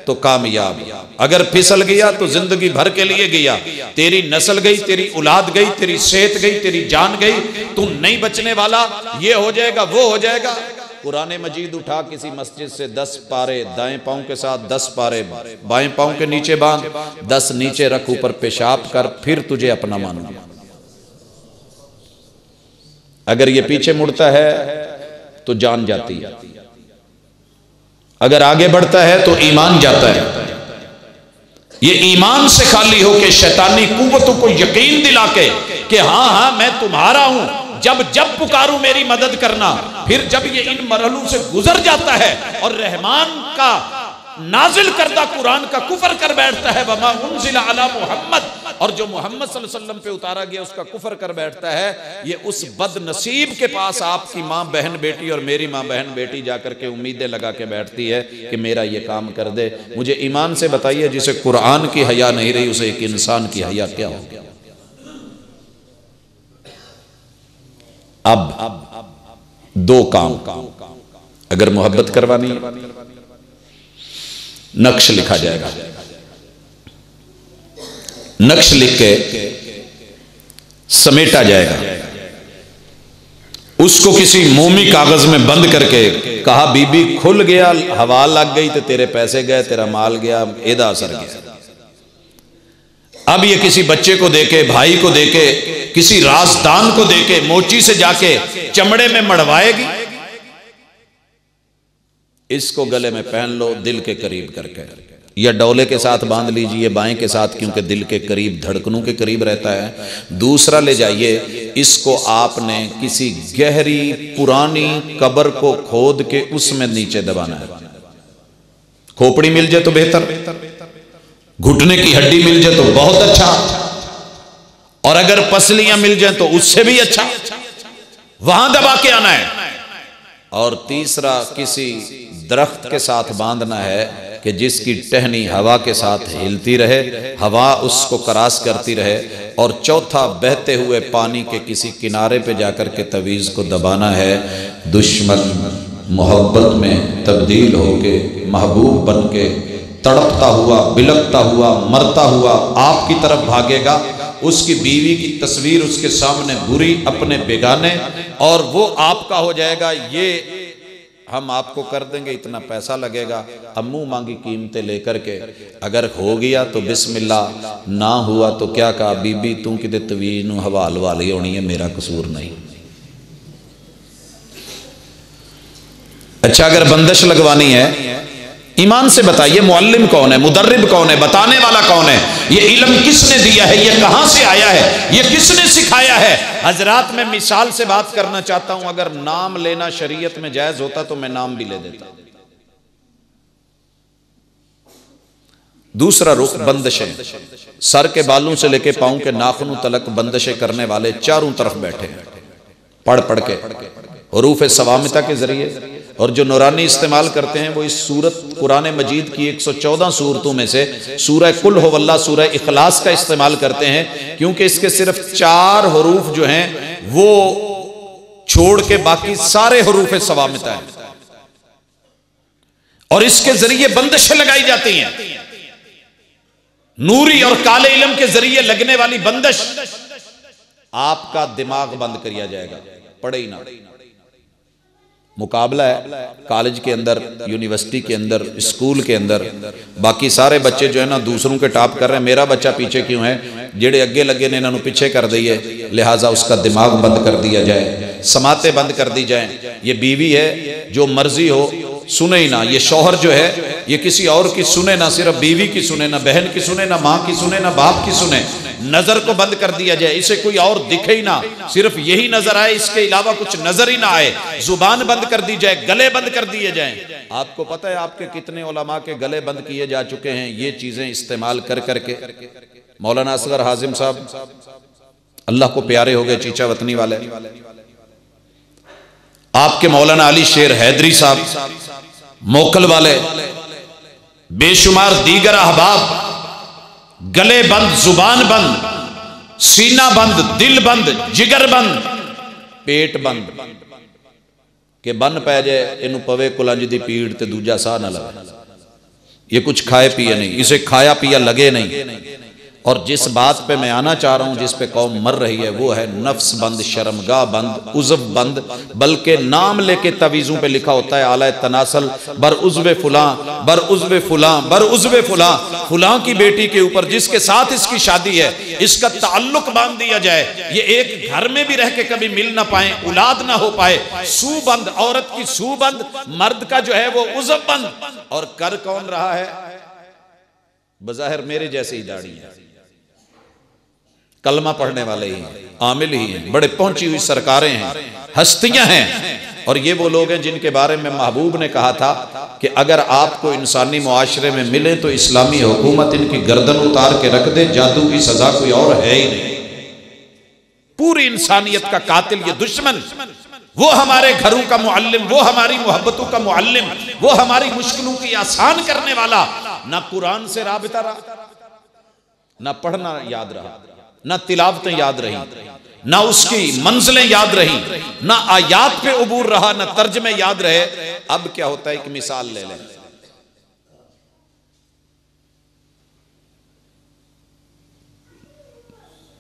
तो कामयाब। अगर फिसल गया तो ज़िंदगी भर के लिए गया। तेरी नस्ल गई, तेरी औलाद गई, तेरी सेहत गई, तेरी जान गई, तू नहीं बचने वाला, ये हो जाएगा, वो हो जाएगा। पुराने मजीद उठा किसी मस्जिद से दस पारे दाएँ पाँव के साथ, दस पारे बाएँ पाँव के नीचे बाँध, दस नीचे रख, ऊपर पेशाब कर, फिर तुझे अपना मानूँगा। अगर ये पीछे मुड़ता है तो जान जाती है। अगर आगे बढ़ता है तो ईमान जाता है। ये ईमान से खाली हो के शैतानी कुतों को यकीन दिला के कि हाँ हाँ मैं तुम्हारा हूँ। जब जब पुकारू मेरी मदद करना, फिर जब ये इन मरहलों से गुजर जाता है और रहमान का नाजिल करदा कुरान का कुफर कर बैठता है। वमा उनजिला अला मोहम्मद। और जो मोहम्मद वसल्लम पे उतारा गया, उसका कुफर कर बैठता है। ये उस बदनसीब के पास आपकी माँ, बहन, बेटी और मेरी माँ, बहन, बेटी जाकर के उम्मीदें लगा के बैठती है कि मेरा ये काम कर दे। मुझे ईमान से बताइए, जिसे कुरान की हया नहीं रही, उसे एक इंसान की हया क्या हो गया? अब दो काम। अगर मोहब्बत करवानी नक्श लिखा जाएगा। नक्श लिख के समेटा जाएगा। उसको किसी मोमी कागज़ में बंद करके कहा, बीबी, खुल गया, हवा लग गई तो तेरे पैसे गए, तेरा माल गया, एदा असर गया। अब ये किसी बच्चे को देके, भाई को देके, किसी राजदान को देके, मोची से जाके चमड़े में मड़वाएगी इसको गले में पहन लो, दिल के करीब करके। या डोले के साथ बाँध लीजिए, बाएँ के साथ, क्योंकि दिल के करीब, धड़कनों के करीब रहता है। दूसरा ले जाइए, इसको आपने किसी गहरी, पुरानी कबर को खोद के उसमें नीचे दबाना है। खोपड़ी मिल जाए तो बेहतर, घुटने की हड्डी मिल जाए तो बहुत अच्छा और अगर पसलियाँ मिल जाए तो उससे भी अच्छा। वहाँ दबा के आना है। और तीसरा किसी दरख्त के साथ बांधना है कि जिसकी टहनी हवा के साथ हिलती रहे, हवा उसको करास करती रहे और चौथा बहते हुए पानी के किसी किनारे पे जाकर के तवीज़ को दबाना है, दुश्मन मोहब्बत में तब्दील होके, महबूब बन के तड़पता हुआ बिलकता हुआ, मरता हुआ आपकी तरफ़ भागेगा उसकी बीवी की तस्वीर उसके सामने बुरी, अपने बेगाने, और वो आपका हो जाएगा, ये हम आपको कर देंगे, इतना पैसा लगेगा। अम्मू मांगी कीमतें लेकर के, अगर हो गया तो बिस्मिल्लाह, ना हुआ तो क्या कहा, बीबी, तू कि तवीज हवाल वाली होनी है, मेरा कसूर नहीं। अच्छा अगर बंदिश लगवानी है ईमान से बताइए, मुअल्लिम कौन है, मुदर्रिब कौन है, बताने वाला कौन है? ये इल्म किसने दिया है, ये कहाँ से आया है, ये किसने सिखाया है? हजरात, मैं मिसाल से बात करना चाहता हूँ, अगर नाम लेना शरीयत में जायज़ होता तो मैं नाम भी ले देता। दूसरा रुख, बंदशें। सर के बालों से लेके पाँव के नाखनों तलक बंदशें करने वाले चारों तरफ़ बैठे पढ़ पढ़ के हरूफ सवामिता के ज़रिए। और जो नौरानी इस्तेमाल करते हैं, वो इस सूरत, कुरान मजीद की 114 सूरतों में से सूरह कुल हो, वल्ला सूरह इखलास का इस्तेमाल करते हैं, क्योंकि इसके सिर्फ़ चार हरूफ जो हैं, वो छोड़ के बाकी सारे हरूफ सवामिता है। और इसके ज़रिए बंदिशें लगाई जाती हैं। नूरी और काले इलम के ज़रिए लगने वाली बंदिश आपका दिमाग बंद किया जाएगा, पढ़े ही ना। मुकाबला है कॉलेज के अंदर यूनिवर्सिटी के अंदर स्कूल के अंदर। बाकी सारे बच्चे जो है ना, दूसरों के टॉप कर रहे हैं। मेरा बच्चा पीछे क्यों है? जेड़े अगे लगे ने इन्होंने पीछे कर दिए लिहाजा उसका दिमाग बंद कर दिया जाए। समाते बंद कर दी जाए। ये बीवी है, जो मर्ज़ी हो सुने ही ना, ये शौहर जो है, ये किसी और की सुने ना, सिर्फ़ बीवी की सुने ना, बहन की सुने ना, माँ की सुने ना, बाप की सुने। नज़र को बंद कर दिया जाए, इसे कोई और दिखे ही ना। सिर्फ़ यही नज़र आए, इसके अलावा कुछ नज़र ही ना आए। ज़ुबान बंद कर दी जाए, गले बंद कर दिए जाए। आपको पता है, आपके कितने ओलमा के गले बंद किए जा चुके हैं, ये चीज़ें इस्तेमाल कर करके। मौलाना असगर हाजिम साहब, अल्लाह को प्यारे हो गए चीचा वतनी वाले। आपके मौलाना अली शेर हैदरी साहब मोकल वाले, बेशुमार दीगर अहबाब, गले बंद, ज़ुबान बंद, सीना बंद, दिल बंद, जिगर बंद, पेट बंद। के बन पै जाए इन पवे कुलंज की पीड़ दूजा सह ना लगे ये कुछ खाए पिए नहीं, इसे खाया पिया लगे नहीं। और जिस बात पे मैं आना चाह रहा हूँ, जिस पे कौम मर रही है, वो है नफ्स बंद शर्मगा बंद उजब बंद, बल्कि नाम लेके तवीज़ों पे लिखा होता है, आला तनासल, बर उजव फुला, बर उजव फुला, बर उजव फुला फुला की बेटी के ऊपर जिसके साथ इसकी शादी है, इसका ताल्लुक बाँध दिया जाए, ये एक घर में भी रह के कभी मिल ना पाए, औलाद ना हो पाए, सू बंद, औरत की सू बंद, मर्द का जो है वो उजब बंद, और कर कौन रहा है? बजाहिर मेरे जैसे ही दाढ़ी है। कलमा पढ़ने वाले ही हैं, आमिल ही हैं, बड़े पहुँची हुई सरकारें हैं, हस्तियाँ हैं। और ये वो लोग हैं जिनके बारे में महबूब ने कहा था कि अगर आपको इंसानी मुआशरे में मिले तो इस्लामी हुकूमत इनकी गर्दन उतार के रख दे, जादू की सजा कोई और है ही नहीं। पूरी इंसानियत का कातिल ये दुश्मन, वो हमारे घरों का मुअल्लिम, वो हमारी मोहब्बतों का मुअल्लिम, वो हमारी मुश्किलों की आसान करने वाला, ना कुरान से रहा, ना पढ़ना याद रहा। ना तिलावतें याद रही, ना उसकी मंजिलें याद रही, ना आयात पे उबूर रहा, ना तर्ज में याद रहे। अब क्या होता है, एक मिसाल ले लें।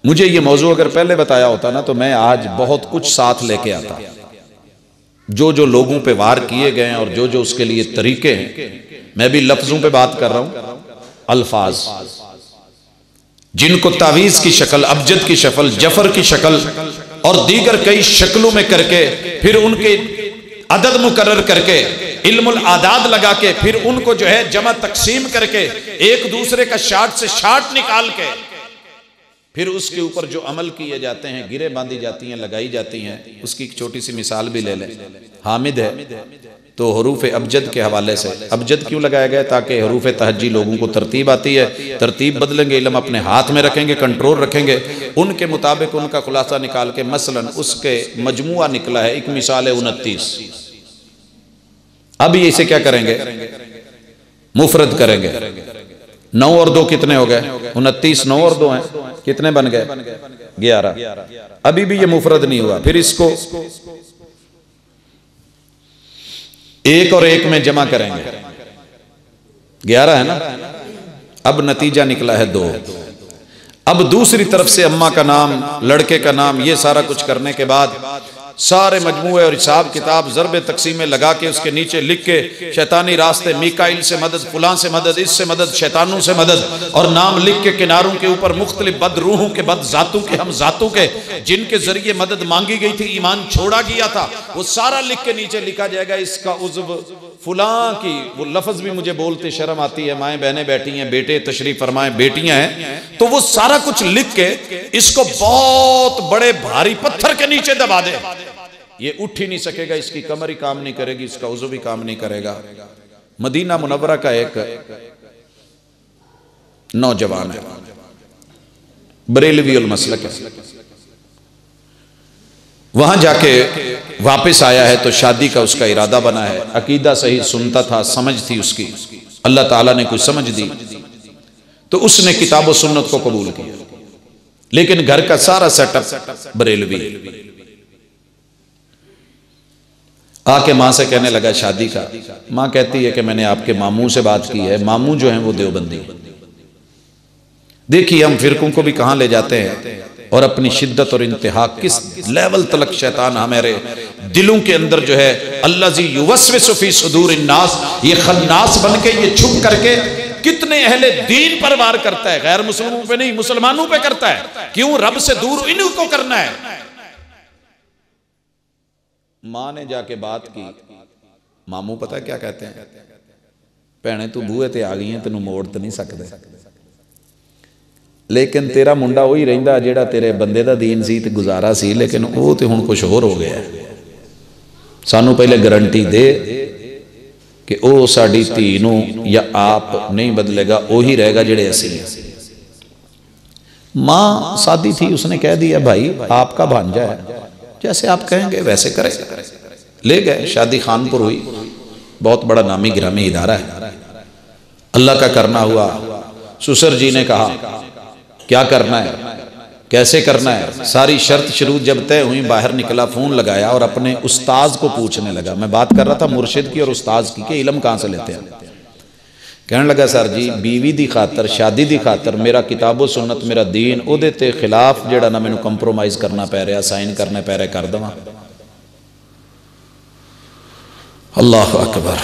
मुझे ये मौजू अगर पहले बताया होता ना तो मैं आज बहुत कुछ साथ लेके आता। जो जो लोगों पे वार किए गए और जो जो उसके लिए तरीके हैं, मैं भी लफ्जों पे बात कर रहा हूँ। अल्फाज। जिनको तावीज की शक्ल, अबजद की शक्ल, ज़फ़र की शक्ल और दीगर कई शक्लों में करके, फिर उनके अदद मुकर करके, इल्मुल आदाद लगा के, फिर उनको जो है जमा तकसीम करके, एक दूसरे का शार्ट से शार्ट निकाल के, फिर उसके ऊपर जो अमल किए जाते हैं, गिरे बांधी जाती हैं, लगाई जाती हैं, उसकी एक छोटी सी मिसाल भी ले लें। हामिद है। तो हरूफ अबजद के हवाले से। अबजद क्यों लगाया गया? ताकि हरूफ तहजी लोगों को तरतीब आती है। तरतीब बदलेंगे, इलम अपने हाथ में रखेंगे, कंट्रोल रखेंगे। उनके मुताबिक उनका खुलासा निकाल के मसलन उसके मजमुआ निकला है। एक मिसाल है उनतीस। अब इसे क्या करेंगे? मुफरत करेंगे। नौ और दो कितने हो गए? उनतीस नौ और दो हैं। कितने बन गए? ग्यारह। अभी भी ये मुफरत नहीं हुआ। फिर इसको एक और एक में जमा करेंगे। ग्यारह है ना? अब नतीजा निकला है दो। अब दूसरी तरफ़ से अम्मा का नाम, लड़के का नाम, ये सारा कुछ करने के बाद सारे मजमुए और हिसाब किताब जरब तकसीमें लगा के उसके नीचे लिख के शैतानी रास्ते मिकाइल से मदद, फुला से मदद इससे मदद, शैतानों से मदद, और नाम लिख के किनारों के ऊपर मुख्तलि बद रूहों के बद जातों के हम जातों के, जिनके ज़रिए मदद मांगी गई थी, ईमान छोड़ा गया था, वो सारा लिख के नीचे लिखा जाएगा, इसका उज्व फुला की, वो लफ्ज भी मुझे बोलते शर्म आती है, माएँ बहनें बैठी हैं, बेटे तशरीफ़ फरमाए, बेटियाँ हैं तो वो सारा कुछ लिख के इसको बहुत बड़े भारी पत्थर के नीचे दबा दे। ये उठ ही नहीं सकेगा, इसकी कमर ही काम नहीं करेगी, इसका उजु भी काम नहीं करेगा। मदीना मुनवरा का एक नौजवान है, बरेलवी उल मसलक वहाँ जाके वापस आया है तो शादी का उसका इरादा बना है। अकीदा सही सुनता था, समझ थी उसकी। अल्लाह ताला ने कुछ समझ दी। तो उसने किताब सुन्नत को कबूल किया। लेकिन घर का सारा सेटअप बरेलवी। आके माँ से कहने लगा, शादी का। माँ कहती है कि मैंने आपके मामू से बात की है। मामू जो हैं वो देवबंदी। देखिए, हम फिरकों को भी कहाँ ले जाते हैं? और अपनी शिद्दत और इंतहा किस लेवल तलक शैतान हमारे दिलों के अंदर जो है अल्लाह जी युवस्वी सदूर इन्नास ये खन्नास बन के, ये छुप करके कितने अहले दीन पर वार करता है। गैर मुसलमानों पे नहीं, मुसलमानों पे करता है। क्यों? रब से दूर इनको करना है। माँ ने जाके बात की। मामू पता क्या कहते हैं? भैने, तू बूहे ते आ गई है, तेन मोड़ तो नहीं सकते लेकिन तेरा मुंडा वही रहा ਜਿਹੜਾ तेरे बंदे का दीन सी गुजारा सी लेकिन वो तो हूँ कुछ होर हो गया सानू पहले गारंटी दे कि वह साड़ी धी या आप नहीं बदलेगा ही रहेगा जेड़े असी मां सादी थी उसने कह दिया भाई आपका भांजा है जैसे आप कहेंगे वैसे करें ले गए शादी खानपुर हुई बहुत बड़ा नामी ग्रामी इदारा है अल्लाह का करना हुआ सुसर जी ने कहा क्या करना है? कैसे करना है? सारी शर्त शुरू जब तय हुई, बाहर निकला, फ़ोन लगाया और अपने उस्ताज को पूछने लगा। मैं बात कर रहा था मुर्शिद की और उस्ताज की कि इलम कहाँ से लेते हैं? कहने लगा, सर जी, बीवी की खातर, शादी की खातर, मेरा किताबो सुनत मेरा दीन उदे खिलाफ ना मैं कंप्रोमाइज़ करना पै रहा साइन करने पै रहे, कर देव। अल्लाह अकबर।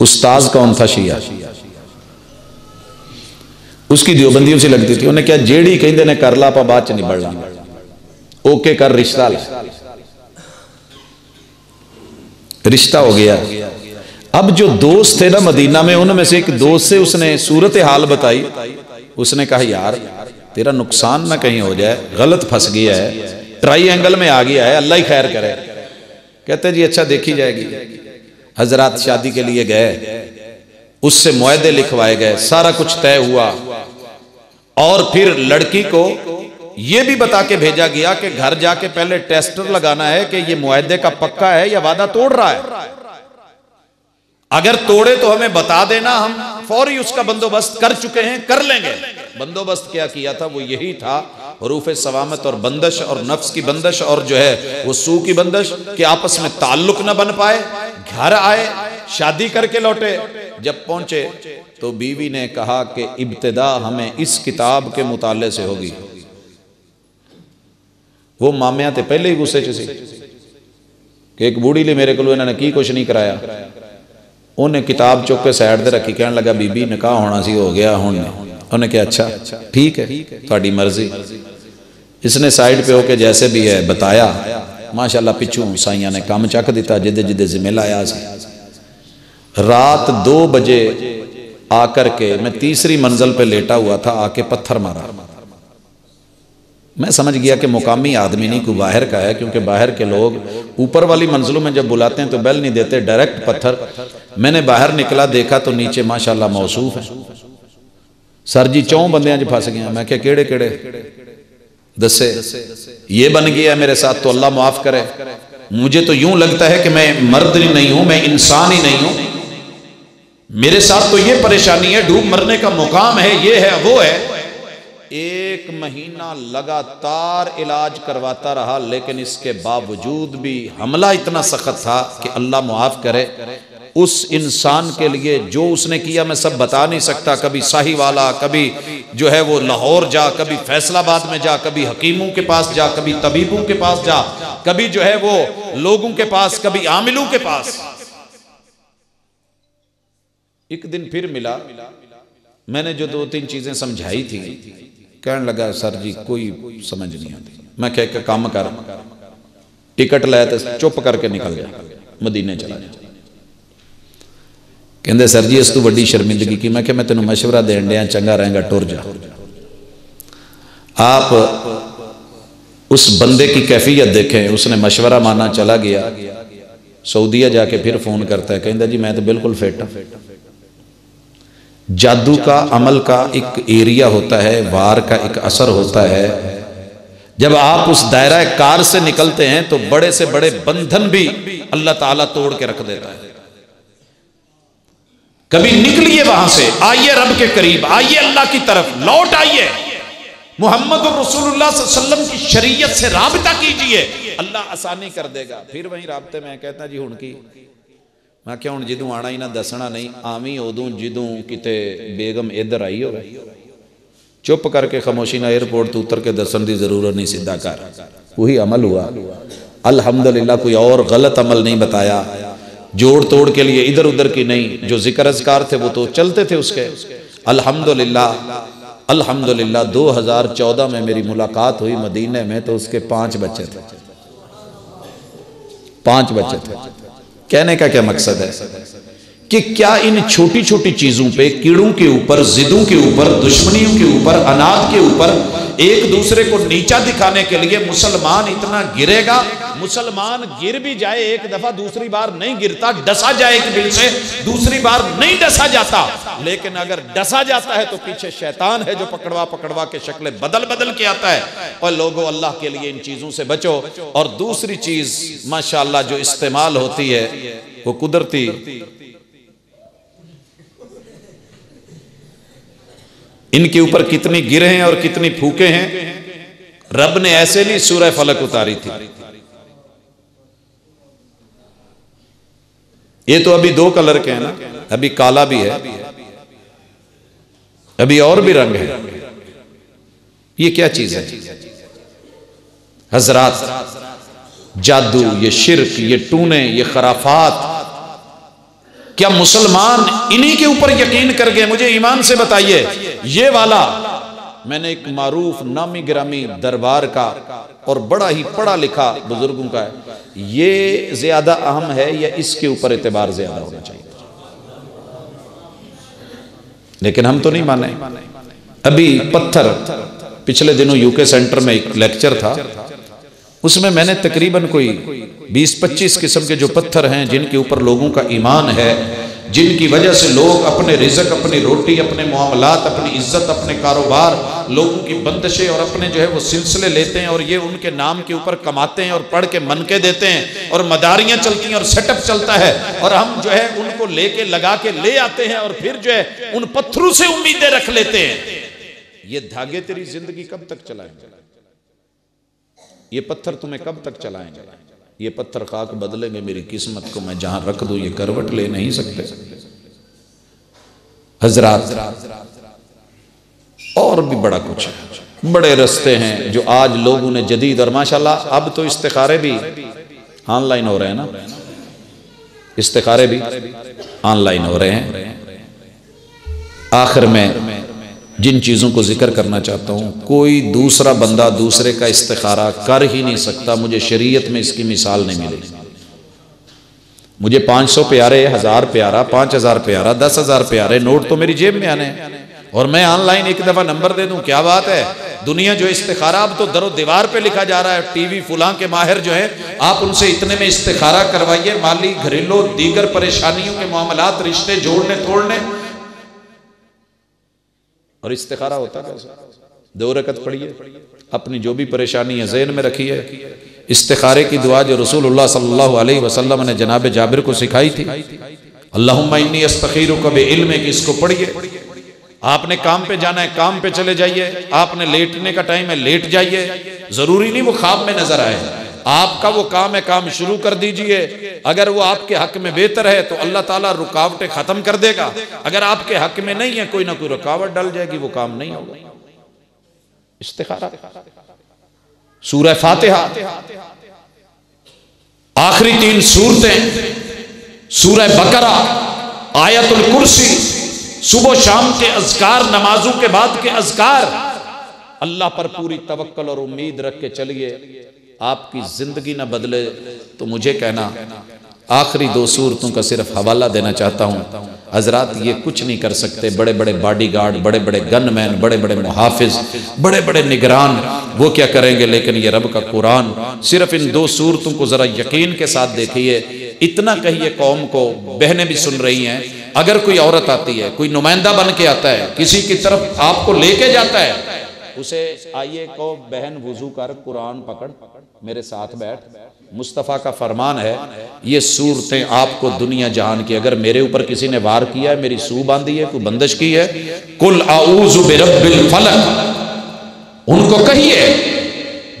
उस्ताज कौन था शिया? उसकी दियोबंदी उसे लगती थी। उन्हें क्या जेड़ी कहते ने कर ला, आप बाद च निबड़ना। ओके कर रिश्ता रिश्ता हो गया। अब जो दोस्त थे ना मदीना में, उनमें से एक दोस्त से उसने सूरत हाल बताई। उसने कहा, यार, तेरा नुकसान ना कहीं हो जाए। गलत फंस गया है। ट्राई एंगल में आ गया है। अल्लाह ही खैर करे। कहते जी अच्छा देखी जाएगी। हजरात शादी के लिए गए। उससे मुआदे लिखवाए गए। सारा कुछ तय हुआ। और फिर लड़की को यह भी बता के भेजा गया कि घर जाके पहले टेस्टर लगाना है कि ये मुआदे का पक्का है या वादा तोड़ रहा है। अगर तोड़े तो हमें बता देना, हम फौरी उसका बंदोबस्त कर चुके हैं, कर लेंगे। बंदोबस्त क्या किया था, वो यही था हरूफ सवामत और बंदश और नफ्स की बंदश और जो है, वो सू की बंदश, कि आपस में ताल्लुक न बन पाए, घर आए, शादी करके लौटे, जब पहुँचे तो बीवी ने कहा कि इब्तदा हमें इस किताब के मुताले से होगी। वो मामिया तो पहले ही गुस्से च कि एक बूढ़ी लिए मेरे को इन्होंने की कुछ नहीं कराया। उन्हें किताब चुक के साइड से रखी कह लगा, बीबी, निकाह होना सी, हो गया हूँ उन्हें कहा अच्छा ठीक है थोड़ी मर्ज़ी। इसने साइड पे होके जैसे भी है बताया माशाला पिछू साइया ने काम चक दिता, जिदे जिदे जिम्मे लाया रात दो बजे आकर के मैं तीसरी मंजिल पे लेटा हुआ था, आके पत्थर मारा। मैं समझ गया कि मुकामी आदमी नहीं को बाहर का है, क्योंकि बाहर के लोग ऊपर वाली मंजिलों में जब बुलाते हैं तो बेल नहीं देते, डायरेक्ट पत्थर। मैंने बाहर निकला, देखा तो नीचे माशाल्लाह मौसूफ है। सर जी, चौं बंद फस गया मैं क्या, केड़े केड़े? दसे। ये बन गया मेरे साथ तो अल्लाह माफ़ करे। मुझे तो यूँ लगता है कि मैं मर्द नहीं हूँ, मैं इंसान ही नहीं हूँ। मेरे साथ तो ये परेशानी है, डूब मरने का मुकाम है, ये है, वो है। एक महीना लगातार इलाज करवाता रहा, लेकिन इसके बावजूद भी हमला इतना सख्त था कि अल्लाह मुआफ करे। उस इंसान के लिए जो उसने किया, मैं सब बता नहीं सकता। कभी शाही वाला कभी जो है वो लाहौर जा, कभी फैसलाबाद में जा, कभी हकीमों के पास जा, कभी तबीबों के पास जा, कभी जो है वो लोगों के पास, कभी आमिलों के पास। एक दिन फिर मिला। मैंने जो दो तीन चीज़ें समझाई थी, कहने लगा, सर जी, कोई समझ नहीं आती। मैं कह काम कर। टिकट लै तो चुप करके निकल गया, मदीने चला कहते सर जी, इस तू वीडी शर्मिंदगी की। मैं मैं तेन मशवरा दिया चंगा रहेगा, टुर जा। आप उस बंदे की कैफियत देखें, उसने मशवरा माना चला गया। सऊदिया जाके फिर फ़ोन करता है कहता जी, मैं तो बिल्कुल फिट हूँ। जादू का अमल का एक एरिया होता है, वार का एक असर होता है। जब आप उस दायरा कार से निकलते हैं तो बड़े से बड़े बंधन भी अल्लाह ताला तोड़ के रख देता है। कभी निकलिए वहाँ से, आइए रब के करीब, आइए अल्लाह की तरफ़, लौट आइए। मोहम्मद रसूलुल्लाह की शरीयत से राबता कीजिए। अल्लाह आसानी कर देगा। फिर वही राबते में कहता जी मैं क्या हूँ जो आना ही ना दसना नहीं आवी उदू जो किते बेगम इधर आई हो चुप करके खामोशी ना एयरपोर्ट तो उतर के दसन की ज़रूरत नहीं सीधा कर वही अमल हुआ अल्हम्दुलिल्लाह कोई और गलत अमल नहीं बताया जोड़ तोड़ के लिए इधर उधर की नहीं जो ज़िक्र अजकार थे वो तो चलते थे उसके अल्हम्दुलिल्लाह अल्हम्दुलिल्लाह 2014 में मेरी मुलाकात हुई मदीने में तो उसके पाँच बच्चे थे पाँच बच्चे थे कहने का क्या मकसद है? कि क्या इन छोटी छोटी चीज़ों पे कीड़ों के ऊपर, जिदों के ऊपर, दुश्मनियों के ऊपर, अनाथ के ऊपर एक दूसरे को नीचा दिखाने के लिए मुसलमान इतना गिरेगा? मुसलमान गिर भी जाए, एक दफ़ा दूसरी बार नहीं गिरता, डसा जाए एक दिल से, दूसरी बार नहीं डसा जाता। लेकिन अगर डसा जाता है तो पीछे शैतान है जो पकड़वा पकड़वा के शक्ल बदल बदल के आता है। और लोगों, अल्लाह के लिए इन चीज़ों से बचो। और दूसरी चीज़ माशाला जो इस्तेमाल होती है, वो कुदरती। इनके ऊपर कितनी गिरे हैं और कितनी फूके हैं। रब ने ऐसे नहीं सूरह फलक उतारी थी। ये तो अभी दो कलर के हैं ना। अभी काला भी है। अभी और भी रंग है। ये क्या चीज़ है? हजरात, जादू, ये शिरक, ये टूने, ये खराफात। क्या मुसलमान इन्हीं के ऊपर यकीन कर गए? मुझे ईमान से बताइए। ये वाला मैंने एक मारूफ नामी गिरामी दरबार का और बड़ा ही पढ़ा लिखा बुज़ुर्गों का है। ये ज़्यादा अहम है या इसके ऊपर एतबार ज़्यादा होना चाहिए? लेकिन हम तो नहीं माने। अभी पत्थर, पिछले दिनों यूके सेंटर में एक लेक्चर था। उसमें मैंने तकरीबन कोई 20-25 किस्म के जो पत्थर हैं, जिनके ऊपर लोगों का ईमान है जिनकी वजह से लोग अपने रिजक अपनी रोटी, अपने मामलात, अपनी इज़्ज़त, अपने कारोबार, लोगों की बंदशें और अपने जो है वो सिलसिले लेते हैं और ये उनके नाम के ऊपर कमाते हैं और पढ़ के मन के देते हैं और मदारियाँ चलती हैं और सेटअप चलता है और हम जो है उनको लेके लगा के ले आते हैं और फिर जो है उन पत्थरों से उम्मीदें रख लेते हैं। ये धागे तेरी ज़िंदगी कब तक चलाएँगे? ये पत्थर तुम्हें कब तक चलाएँगे? ये पत्थर खाक बदलेंगे, मेरी किस्मत को मैं जहाँ रख दूँ, ये करवट ले नहीं सकते। हजरात, और भी बड़ा कुछ है। बड़े रस्ते हैं जो आज लोगों ने जदीद और माशाल्लाह, अब तो इस्तारे भी ऑनलाइन हो रहे हैं ना। इस्तारे भी ऑनलाइन हो रहे हैं। आखिर में जिन चीज़ों को ज़िक्र करना चाहता हूँ, कोई दूसरा बंदा दूसरे का इस्तारा कर ही नहीं सकता, मुझे शरीयत में इसकी मिसाल नहीं मिली मुझे पाँच सौ प्यारे, हज़ार प्यारा, पाँच हज़ार प्यारा, दस हज़ार प्यारे नोट तो मेरी जेब में आने और मैं ऑनलाइन एक दफ़ा नंबर दे दूँ, क्या बात है? दुनिया जो इस्तारा अब तो दरो दीवार पे लिखा जा रहा है, टीवी फुला के माहिर जो है, आप उनसे इतने में इस्तारा करवाइए, माली घरेलू, दीगर परेशानियों के मामला रिश्ते जोड़ने, तोड़ने और इस्तारा होता कैसे दो रकत पढ़िए, अपनी जो भी परेशानी है जहन में रखिए। इस्तारे की दुआ जो रसूलुल्लाह सल्लल्लाहु अलैहि वसल्लम ने जनाब जाबिर को सिखाई थी अल्लाहनी अस्तखीर कब इल्म की इसको पढ़िए। आपने काम पे जाना है, काम पे चले जाइए। आपने लेटने का टाइम है, लेट जाइए। ज़रूरी नहीं वो ख्वाब में नज़र आए। आपका वो काम है, काम शुरू कर दीजिए। अगर वो आपके हक में बेहतर है तो अल्लाह ताला रुकावटें खत्म कर देगा। अगर आपके हक में नहीं है, कोई ना कोई रुकावट डल जाएगी, वो काम नहीं होगा। इस्तारा सूरह फातिहा। आखिरी तीन सूरतें। सूरह बकरा, आयतुल कुर्सी। सुबह शाम के अजकार, नमाजों के बाद के अजकार। अल्लाह पर पूरी तवक्ल और उम्मीद रख के चलिए। आपकी ज़िंदगी ना बदले तो मुझे कहना, आखिरी दो सूरतों का सिर्फ़ हवाला देना चाहता हूँ। हजरात, ये कुछ नहीं कर सकते। बड़े बड़े बॉडी गार्ड बड़े बड़े गनमैन बड़े बड़े मुहाफिज बड़े बड़े निगरान, वो क्या करेंगे? लेकिन ये रब का कुरान, सिर्फ़ इन दो सूरतों को ज़रा यकीन के साथ देखिए। इतना कहिए कौम को, बहनें भी सुन रही हैं, अगर कोई औरत आती है, कोई नुमाइंदा बन के आता है, किसी की तरफ़ आपको लेके जाता है, उसे आइए को बहन, वज़ू कर, कुरान पकड़ पकड़। मेरे साथ बैठ। मुस्तफ़ा का फरमान है, ये सूरतें आपको दुनिया जहान की, अगर मेरे ऊपर किसी ने वार किया है, मेरी सू बांधी है, कोई बंदिश की है, कुल फलक। उनको कहिए,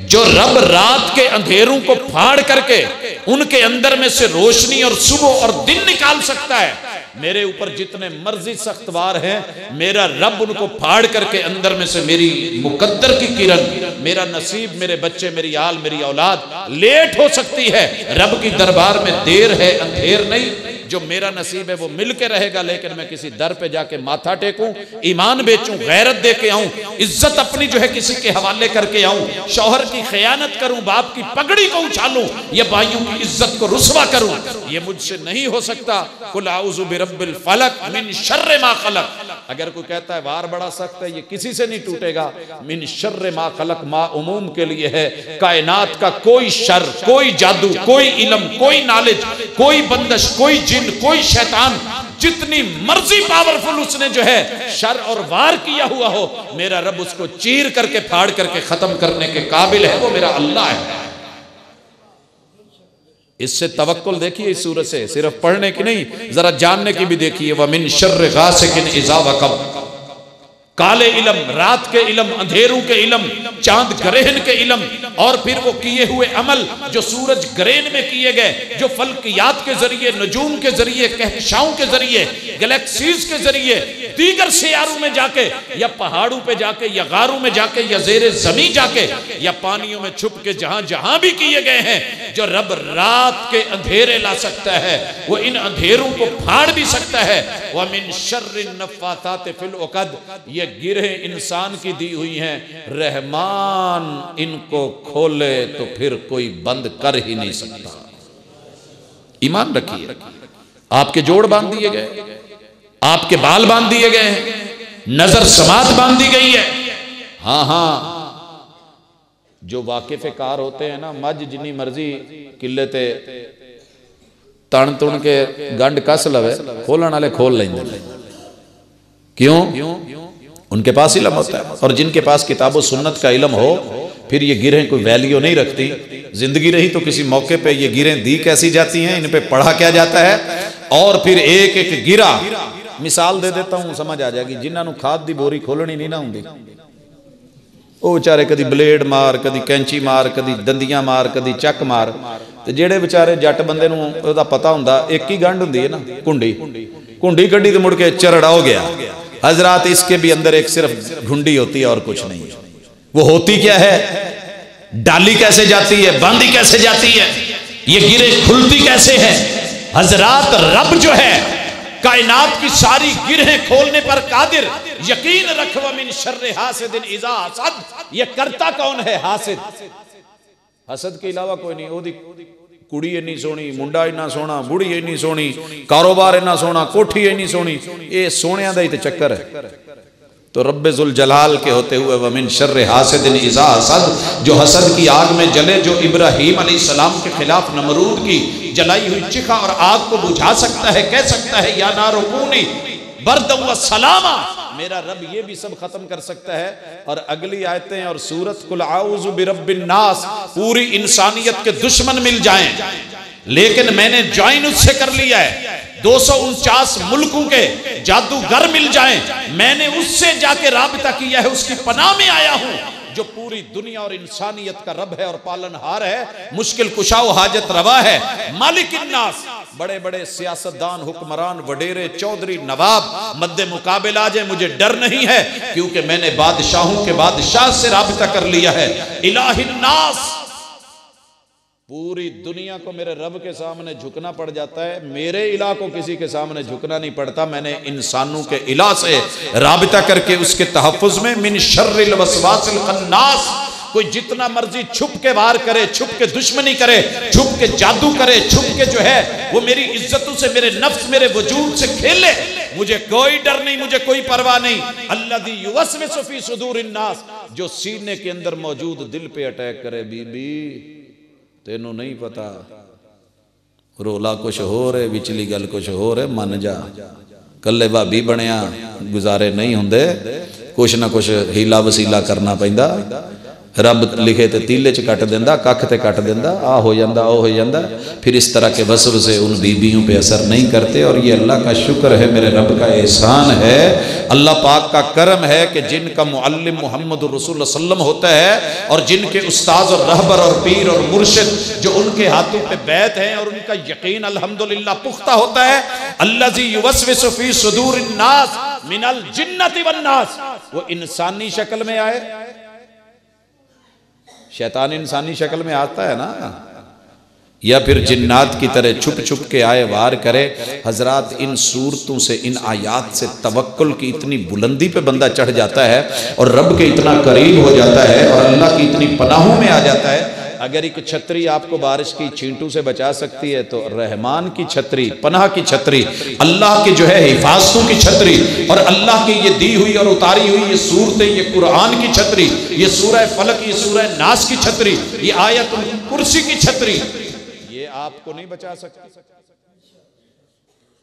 जो रब रात के अंधेरों को फाड़ करके उनके अंदर में से रोशनी और सुबह और दिन निकाल सकता है मेरे ऊपर जितने मर्ज़ी सख्तवार हैं, मेरा रब उनको फाड़ करके अंदर में से मेरी मुकद्दर की किरण, मेरा नसीब, मेरे बच्चे, मेरी आल, मेरी औलाद, लेट हो सकती है। रब की दरबार में देर है, अंधेर नहीं। जो मेरा नसीब है वो मिल के रहेगा, लेकिन मैं किसी दर पे जाके माथा टेकूं, ईमान बेचूं, गैरत दे के आऊँ, इज़्ज़त अपनी जो है किसी के हवाले करके आऊँ, शौहर की खयानत करूँ, बाप की पगड़ी को उछालूं, ये भाइयों की इज़्ज़त को रुसवा करूँ, ये मुझसे नहीं हो सकता। कुल आउजु बिरब्बिल फलक मिन शर्र मा खलक। अगर कोई कहता है, वार बड़ा सख्त है, ये किसी से नहीं टूटेगा। मिन शर्र मा खलक, मा उमूम के लिए है। कायनात का कोई शर, कोई जादू, कोई इलम, कोई नॉलेज, कोई बंदश, कोई जिन कोई शैतान, जितनी मर्ज़ी पावरफुल उसने जो है, शर और वार किया हुआ हो, मेरा रब उसको चीर करके, फाड़ करके, खत्म करने के काबिल है, वो मेरा अल्लाह है। इससे तवक्ल देखिए इस सूरत से, सिर्फ़ पढ़ने की नहीं, जरा जानने की भी देखिए वह मिन शर्र गासिकिन इजा वकब। काले इलम, रात के इलम, अंधेरों के इलम, चाँद ग्रहण के इलम, और फिर वो किए हुए अमल जो सूरज ग्रहण में किए गए, जो फल्कियात के ज़रिए, नजूम के ज़रिए, कहशाओं के ज़रिए, गैलेक्सीज के ज़रिए, दीगर सियारों में जाके, या पहाड़ों पे जाके, या गारों में जाके, या जेर जमी जाके, या पानियों में छुप के जहाँ जहाँ भी किए गए हैं, जो रब रात के अंधेरे ला सकता है, वो इन अंधेरों को फाड़ भी सकता है। वह मिन शर्र नफातात फिल ये गिरे इंसान की दी हुई हैं। रहमान इनको खोले तो फिर कोई बंद कर ही नहीं सकता। ईमान रखिए। आपके जोड़ बाँध दिए गए। आपके बाल बाँध दिए गए हैं। नज़र समात बाँध दी गई है। हाँ हाँ। जो वाकिफ कार होते हैं ना, मज जिनी मर्ज़ी किले ते तन तुण के गंड कस लवे, खोलन वाले खोल लेंगे। क्यों? उनके पास इलम होता है और जिनके पास किताब सुन्नत का इलम हो फिर ये गिरें कोई वैल्यू नहीं रखती जिंदगी रही तो किसी मौके पे ये गिरें दी कैसी जाती हैं इन पे पढ़ा क्या जाता है और फिर एक एक गिरा मिसाल दे देता हूं समझ आ जाएगी जिन्होंने खाद की बोरी खोलनी नहीं ना होंगी ਉਹ ਵਿਚਾਰੇ ਕਦੀ ਬਲੇਡ ਮਾਰ ਕਦੀ ਕੈਂਚੀ ਮਾਰ ਕਦੀ ਦੰਦੀਆਂ ਮਾਰ ਕਦੀ ਚੱਕ ਮਾਰ ਤੇ ਜਿਹੜੇ ਵਿਚਾਰੇ ਜੱਟ ਬੰਦੇ ਨੂੰ ਉਹਦਾ ਪਤਾ ਹੁੰਦਾ ਇੱਕ ਹੀ ਗੰਢ ਹੁੰਦੀ ਹੈ ਨਾ ਕੁੰਡੀ ਕੁੰਡੀ ਕੱਢੀ ਤੇ ਮੁੜ ਕੇ ਚਰੜਾ ਹੋ ਗਿਆ हजरात इसके भी अंदर एक सिर्फ़ घुंडी होती है और कुछ नहीं वो होती क्या है? डाली कैसे जाती है? बांधी कैसे जाती है? ये गिरे खुलती कैसे है? हजरात रब जो है, कायनात की सारी गिरहें खोलने पर कादिर, यकीन रखवा मिन शर्र हासिदिन इजा ये करता कौन है? हासिद। हसद के अलावा कोई नहीं कुड़ी इन्नी सोहनी मुंडा इन्ना सोहना बुढ़ी इन्नी सोहनी कारोबार इन्ना सोहना कोठी इन्नी सोहनी ये सोने का ही तो चक्कर है तो रब्बुल जलाल के होते हुए वमिन शर्र हासिदिन इज़ा हसद जो हसद की आग में जले जो इब्राहिम सलाम के खिलाफ नमरूद की जलाई हुई चिखा और आग को बुझा सकता है कह सकता है या ना रुकूनी व सलामा मेरा रब ये भी सब खत्म कर सकता है और अगली आयतें और सूरत कुल आउज़ु बिरब्बिन नास, पूरी इंसानियत के दुश्मन मिल जाएँ। लेकिन मैंने ज्वाइन उससे कर लिया है। दो सौ उनचास मुल्कों के जादूगर मिल जाएँ। मैंने उससे जाके रबता किया है, उसकी पनाह में आया हूँ। जो पूरी दुनिया और इंसानियत का रब है और पालन हार है, मुश्किल कुशाओ हाजत रवा है। मालिक इन्नास बड़े बड़े सियासतदान, हुक्मरान, वडेरे, चौधरी, नवाब मद्दे मुकाबला जाए मुझे डर नहीं है, क्योंकि मैंने बादशाहों के बादशाह से राबता कर लिया है। इलाहिन्नास पूरी दुनिया को मेरे रब के सामने झुकना पड़ जाता है। मेरे इला को किसी के सामने झुकना नहीं पड़ता। मैंने इंसानों के इला से राबता करके उसके तहफ़ में मिन शर्रवसवासिल खन्नास, कोई जितना मर्ज़ी छुप के वार करे, छुप के दुश्मनी करे, छुप के जादू करे, छुप के जो है, वो मेरी इज्जतों से, मेरे नफ्स, मेरे वजूद से खेले। मुझे कोई डर नहीं, मुझे कोई परवाह नहीं। अल्लाह सुदूर इन्नास जो सीने के अंदर मौजूद दिल पे अटैक करे, बीबी। तेनों नहीं पता रोला कुछ हो रहे विचली गल कुछ हो रहे मन जा कले भाभी बनया गुजारे नहीं होंगे कुछ ना कुछ हीला वसीला करना पैदा रब लिखे तो तीले च कट देंदा, कख ते कट देंदा, आ हो जाता ओ हो जाता फिर इस तरह के वसव से उन बीबियों पे असर नहीं करते, और ये अल्लाह का शुक्र है, मेरे रब का एहसान है। अल्लाह पाक का करम है कि जिनका मुअल्लिम मोहम्मद रसूल सल्लम होता है, और जिनके उस्ताद और रहबर और पीर और मुर्शिद जो उनके हाथों पे बैत हैं, और उनका यकीन अल्हम्दुलिल्लाह पुख्ता होता है अल्लाह जी युवसफी सुदूर मिनल जिन्नति वन्नास वो इंसानी शक्ल में आए। शैतान इंसानी शक्ल में आता है ना? या फिर जिन्नात की तरह छुप छुप के आए वार करे, हज़रत इन सूरतों से, इन आयात से तवक्ल की इतनी बुलंदी पे बंदा चढ़ जाता है और रब के इतना करीब हो जाता है और अल्लाह की इतनी पनाहों में आ जाता है अगर एक छतरी आपको बारिश की छींटू से बचा सकती है तो रहमान की छतरी, पनाह की छतरी, अल्लाह की जो है हिफाजतों की छतरी, और अल्लाह की ये दी हुई और उतारी हुई ये सूरतें, ये कुरान की छतरी, ये सूरह फलक, ये सूरह नास की छतरी, ये आयत कुर्सी की छतरी, ये आपको नहीं बचा सकती।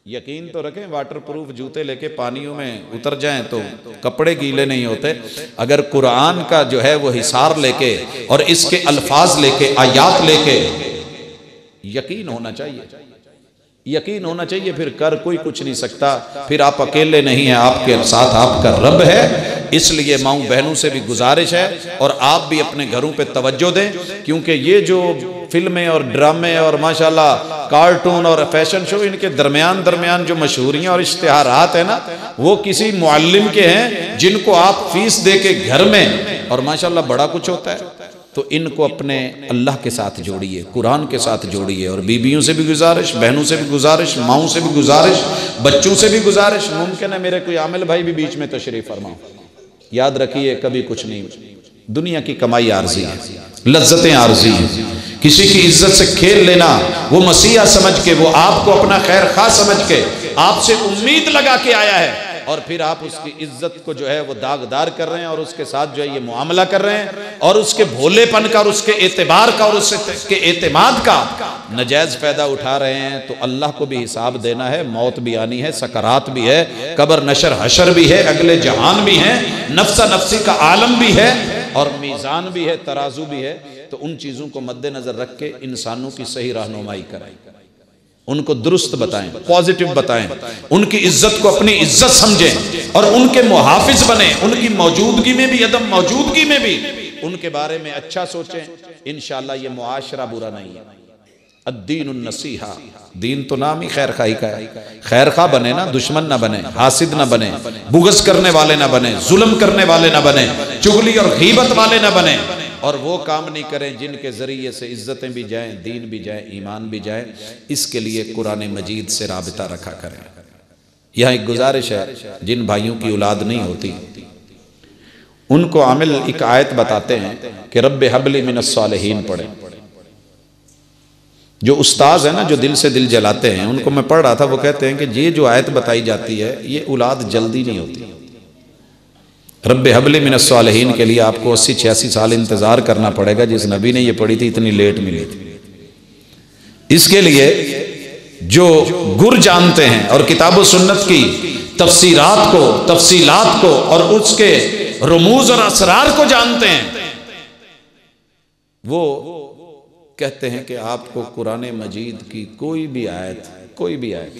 यकीन तो रखें वाटर प्रूफ जूते लेके पानियों में उतर जाएँ तो कपड़े गीले नहीं होते। अगर कुरान का जो है वो हिसार लेके और इसके अल्फाज लेके, आयात लेके, यकीन होना चाहिए। यकीन होना चाहिए, फिर कर कोई कुछ नहीं सकता। फिर आप अकेले नहीं हैं, आपके साथ आपका रब है। इसलिए माऊ बहनों से भी गुजारिश है और आप भी अपने घरों पे तवज्जो दें, क्योंकि ये जो फ़िल्में और ड्रामे और माशाल्लाह कार्टून और फ़ैशन शो इनके दरमियान दरमियान जो मशहूरियाँ और इश्तहारात है ना, वो किसी मुअल्लिम के हैं जिनको आप फ़ीस दे के घर में और माशाल्लाह बड़ा कुछ होता है। तो इनको अपने अल्लाह के साथ जोड़िए, कुरान के साथ जोड़िए और बीबियों से भी गुजारिश, बहनों से भी गुजारिश, माओ से भी गुजारिश, बच्चों से भी गुजारिश। मुमकिन है मेरे कोई आमिल भाई भी बीच में तशरीफ़ फरमाओ। याद रखिए, कभी कुछ नहीं। दुनिया की कमाई आर्जी है, लज्जतें आर्जी हैं। किसी की इज़्ज़त से खेल लेना, वो मसीहा समझ के, वो आपको अपना खैर खा समझ के, आपसे उम्मीद लगा के आया है। और फिर आप उसकी इज़्ज़त को जो है, वो दागदार कर रहे हैं और उसके साथ जो है, ये मामला कर रहे हैं। और उसके भोलेपन का और उसके एतबार का और उसके एतमाद का नजायज पैदा उठा रहे हैं तो अल्लाह को भी हिसाब देना है। मौत भी आनी है, सकरात भी है, कबर, नशर, हशर भी है, अगले जहान भी है नफसा नफसी का आलम भी है, और मीज़ान भी है, तराजू भी है। तो उन चीज़ों को मद्देनज़र रख के इंसानों की सही रहनुमाई कराएँ उनको दुरुस्त बताएँ पॉजिटिव बताएँ। उनकी इज़्ज़त को अपनी इज़्ज़त समझें और उनके मुहाफिज बने। उनकी मौजूदगी में भी, अदम मौजूदगी में भी। उनके बारे में अच्छा सोचें। इन ये मुआशरा बुरा नहीं है। अद्दीन नसीहा दीन तो नाम ही खैर खाई का है। खैर खा बने ना, दुश्मन ना बने, हासिद ना बने बुगस करने वाले ना बने, जुल्म करने वाले ना बने, चुगली और गीबत वाले ना बने। और वो काम नहीं करें जिनके ज़रिए से इज़्ज़तें भी जाएँ, दीन भी जाए, ईमान भी जाए, इसके लिए कुरान मजीद से रबता रखा करें। यह एक गुजारिश है जिन भाइयों की औलाद नहीं होती। उनको आमिल एक आयत बताते हैं कि रब हबली मिनसालहीन पढ़े। जो उस्ताज है ना, जो दिल से दिल जलाते हैं, उनको मैं पढ़ रहा था, वो कहते हैं कि ये जो आयत बताई जाती है, ये औलाद जल्दी नहीं होती। रब हबल मिनसालहीन के लिए आपको अस्सी छियासी साल इंतज़ार करना पड़ेगा। जिस नबी ने यह पढ़ी थी, इतनी लेट मिली थी। इसके लिए जो गुर जानते हैं और किताब सुन्नत की तफसीरात को, तफसीलात को और उसके रमूज और असरार को जानते हैं, वो कहते हैं कि आपको कुरान मजीद की कोई भी आयत, कोई भी आयत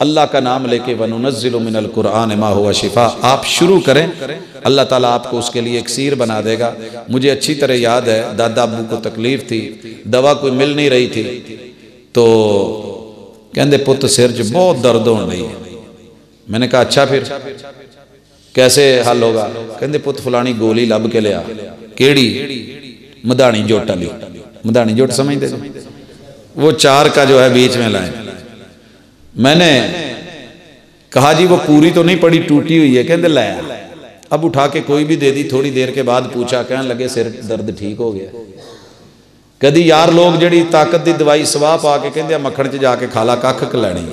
अल्लाह का नाम लेके वनुनज़िल मिनल कुरान मा हुआ शिफा। आप शुरू करें, अल्लाह ताला आपको उसके लिए एक सीर बना देगा। मुझे अच्छी तरह याद है, दादा अबू को तकलीफ़ थी, दवा कोई मिल नहीं रही थी। तो कहते पुत सिर च बहुत दर्द हो रही है। मैंने कहा अच्छा फिर, कैसे हल होगा? कहते पुत फलानी गोली लब के लिया। केड़ी? मदानी जोट वाली मदानी जोट समझते वो चार का जो है बीच में लाए। मैंने कहा जी, वो पूरी तो नहीं पड़ी, टूटी हुई है। कहते लाया अब उठा के कोई भी दे दी। थोड़ी देर के बाद पूछा कह लगे, सिर दर्द ठीक हो गया। कभी यार लोग जड़ी ताकत की दवाई सवाह पा के कहते मक्खन च जाके खाला कख लैनी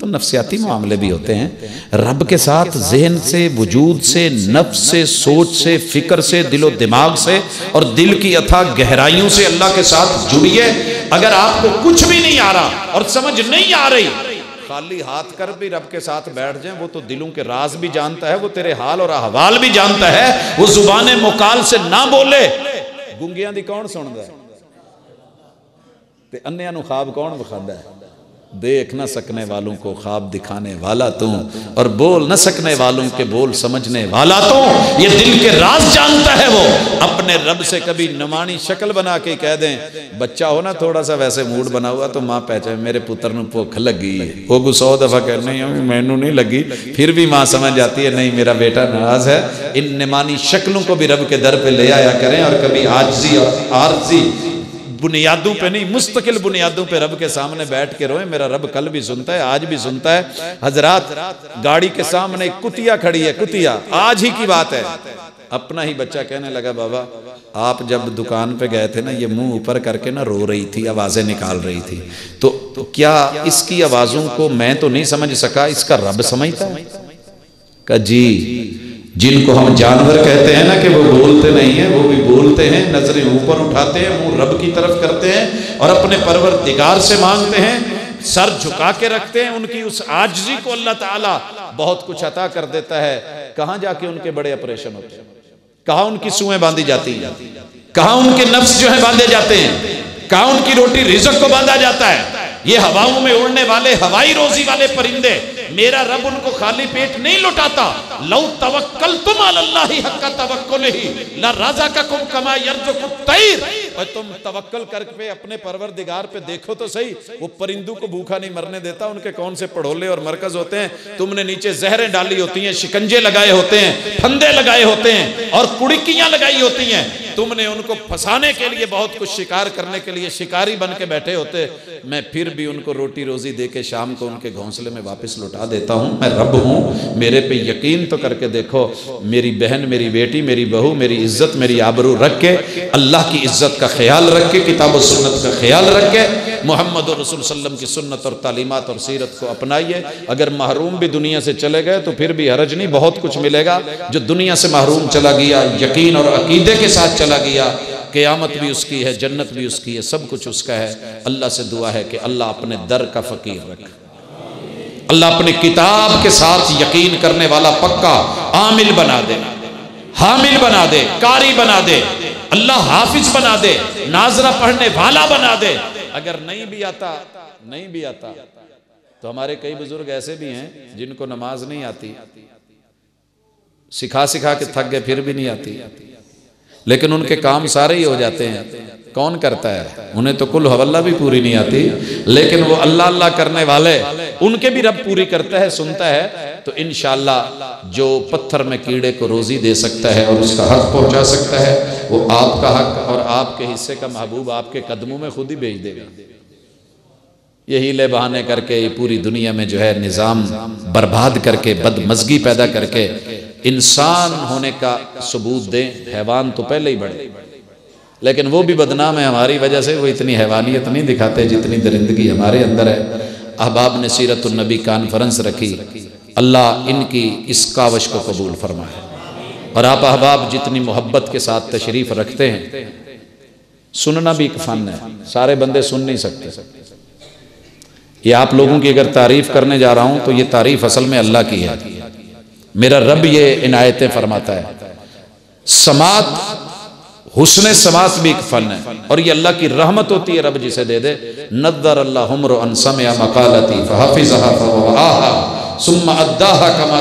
तो नफसियाती मामले भी होते हैं। रब के साथ, जहन से, वजूद से नफ से, सोच से, फ़िक्र से, दिलो दिमाग से और दिल की अथा गहराइयों से अल्लाह के साथ जुड़िए। अगर आपको कुछ भी नहीं आ रहा और समझ नहीं आ रही खाली हाथ कर भी रब के साथ बैठ जाए, वो तो दिलों के राज भी जानता है, वो तेरे हाल और अहवाल भी जानता है, वो ज़ुबान मुकाल से ना बोले। गुंगिया की कौन सुनता है? अन्न ख्वाब कौन विखादा है? देख न सकने वालों को ख्वाब दिखाने वाला तू और बोल न सकने वालों के बोल समझने वाला तू। ये दिल के राज जानता है वो। अपने रब से कभी नमानी शक्ल बना के कह दें, बच्चा हो ना थोड़ा सा वैसे मूड बना हुआ तो माँ पहचान, मेरे पुत्र न भुख लगी। वो वो सौ दफ़ा नहीं मैनू नहीं लगी। फिर भी माँ समझ जाती है, नहीं, मेरा बेटा नाराज़ है। इन निमानी शक्लों को भी रब के दर पे ले आया करें और कभी आजजी और आरजी बुनियादों पे नहीं मुस्तकिल बुनियादों पे रब के सामने बैठ के रोए मेरा रब कल भी सुनता है आज भी सुनता है। हजरात गाड़ी के सामने कुतिया खड़ी है कुतिया आज ही की बात है। अपना ही बच्चा कहने लगा बाबा आप जब दुकान पे गए थे ना ये मुँह ऊपर करके ना रो रही थी आवाज़ें निकाल रही थी। तो, तो क्या इसकी आवाजों को मैं तो नहीं समझ सका इसका रब समझता है? का जी जिनको हम जानवर कहते हैं ना कि वो बोलते नहीं है, वो भी बोलते हैं, नज़रें ऊपर उठाते हैं, मुँह रब की तरफ़ करते हैं और अपने परवर दिगार से मांगते हैं, सर झुका के रखते हैं उनकी उस आजजी को अल्लाह ताला बहुत कुछ अता कर देता है। कहाँ जाके उनके बड़े ऑपरेशन होते हैं? कहा उनकी सुएँ बांधी जाती हैं? कहा उनके नफ्स जो है बांधे जाते हैं? कहा उनकी रोटी रिजक को बांधा जाता है? ये हवाओं में उड़ने वाले, हवाई रोजी वाले परिंदे मेरा रब उनको खाली पेट नहीं लुटाता। लव तवक्कल तुम अल्लाह ही हक का तवक्कुल ही। ला राजा का कुम कमा तैर। और तुम तवक्कल करके अपने परवर दिगार पे देखो तो सही, वो परिंदू को भूखा नहीं मरने देता, उनके कौन से पढ़ोले और मरकज होते हैं? तुमने नीचे जहरें डाली होती हैं, शिकंजे लगाए होते हैं, फंदे लगाए होते हैं, और कुड़कियाँ लगाई होती हैं। तुमने उनको फंसाने के लिए बहुत कुछ शिकार करने के लिए शिकारी बन के बैठे होते, मैं फिर भी उनको रोटी रोजी दे के शाम को उनके घोंसले में वापस लौटा देता हूँ। मैं रब हूँ, मेरे पे यकीन तो करके देखो, मेरी बहन, मेरी बेटी, मेरी बहू, मेरी इज़्ज़त, मेरी आबरू रख के, अल्लाह की इज़्ज़त का ख्याल रख के, किताब सुन्नत का ख्याल रख के, मोहम्मद रसुल्लम की सुन्नत और तालीमत और सीरत को अपनाइए। अगर महरूम भी दुनिया से चले गए तो फिर भी हरज नहीं, बहुत कुछ मिलेगा। जो दुनिया से महरूम चला गया, यकीन और अकीदे के साथ चला गया। क़यामत भी उसकी है, जन्नत भी उसकी है, सब कुछ उसका है। अल्लाह से दुआ है कि अल्लाह अपने दर का फ़कीर रख। अल्लाह अपनी किताब के साथ यकीन करने वाला पक्का आमिल बना दे। हामिल बना दे, कारी बना दे। अल्लाह हाफिज बना दे, नाजरा पढ़ने वाला बना दे। अगर नहीं भी आता, नहीं भी आता तो हमारे कई बुज़ुर्ग ऐसे भी हैं जिनको नमाज़ नहीं आती। सिखा सिखा के थक गए, फिर भी नहीं आती। लेकिन उनके काम सारे ही हो जाते हैं। कौन करता है? उन्हें तो कुल हवल्ला भी पूरी नहीं आती। लेकिन वो अल्लाह अल्लाह करने वाले, उनके भी रब पूरी करता है, सुनता है। तो इन जो पत्थर में कीड़े को रोजी दे सकता है और उसका हक पहुँचा सकता है, वो आपका हक और आपके हिस्से का महबूब आपके कदमों में खुद ही भेज देगा। यही ले बहाने करके पूरी दुनिया में जो है निज़ाम बर्बाद करके, बदमजगी पैदा करके इंसान होने का सबूत दें, हैवान तो पहले ही बढ़े लेकिन वो भी बदनाम है हमारी वजह से, वो इतनी हैवानियत नहीं दिखाते जितनी दरिंदगी हमारे अंदर है। अहबाब ने सीरतुलनबी नबी कॉन्फ्रेंस रखी, अल्लाह इनकी इस कावश को कबूल फरमाए। और आप अहबाब जितनी मोहब्बत के साथ तशरीफ़ रखते हैं, सुनना भी एक फ़न है, सारे बंदे सुन नहीं सकते। ये आप लोगों की अगर तारीफ़ करने जा रहा हूँ तो ये तारीफ़ असल में अल्लाह की है। मेरा रब ये इनायतें फरमाता है। समात, हुसन समात भी एक फ़न है। और ये अल्लाह की रहमत होती है, रब जिसे दे दे। नदर अल्लाह मकालती सुम्मा अद्दाहा कमा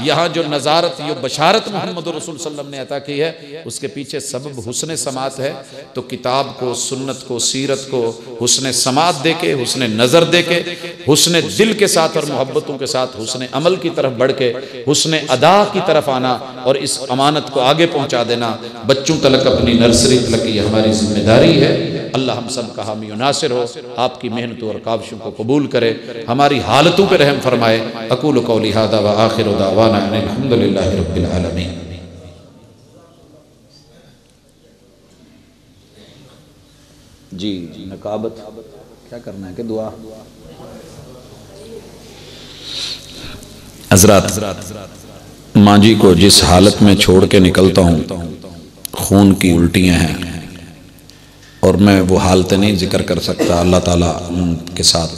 यहाँ जो नज़ारत, यो बशारत मोहम्मद रसूल ने अता की है, उसके पीछे सबब हुसन समात है। तो किताब को, सुन्नत को, सीरत को हुसन समात दे के, हुसन नज़र दे के, हुसन दिल के साथ और मोहब्बतों के साथ हुसन अमल की तरफ़ बढ़ के, हुसन अदा की तरफ़ आना और इस अमानत को आगे पहुँचा देना, बच्चों तलक अपनी नर्सरी तलक ये हमारी ज़िम्मेदारी है। अल्लाह हम सब का हामी नासिर हो, आपकी मेहनत और काविशों को कबूल करे, हमारी हालतों पर रहम फरमाए। अकूल कौली हादा व आखिर दावाना अलहमदिल्ला जी जी. नकाबत. क्या करना है? कि दुआ? हजरात माँ जी को जिस हालत में छोड़ के निकलता हूँ खून की उल्टियाँ हैं और मैं वो हालत नहीं ज़िक्र कर सकता। अल्लाह ताला उनके साथ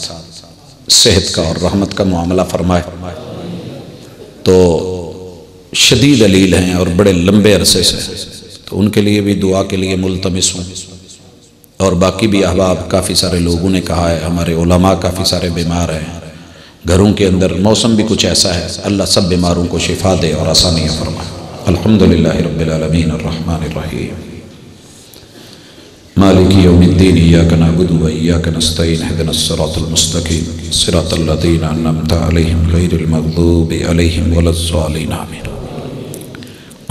सेहत का और रहमत का मामला फरमाए। तो शदीद अलील हैं और बड़े लंबे अरसे से। तो उनके लिए भी दुआ के लिए मुलतमस हूँ। और बाकी भी अहबाब काफ़ी सारे लोगों ने कहा है, हमारे ओलमा काफ़ी सारे बीमार हैं। घरों के अंदर मौसम भी कुछ ऐसा है, अल्लाह सब बीमारों को शिफा दे और आसानियाँ फरमाए। अलहमदिल्ला रबालमीन रहीम मालिक यौमिद्दीन इय्याक नअबुदु व इय्याक नस्तईन इहदिनस सिरातल मुस्तकीम सिरातल लज़ीना अनअमता अलैहिम गैरिल मग़दूबि अलैहिम वलज़्ज़ालिन आमीन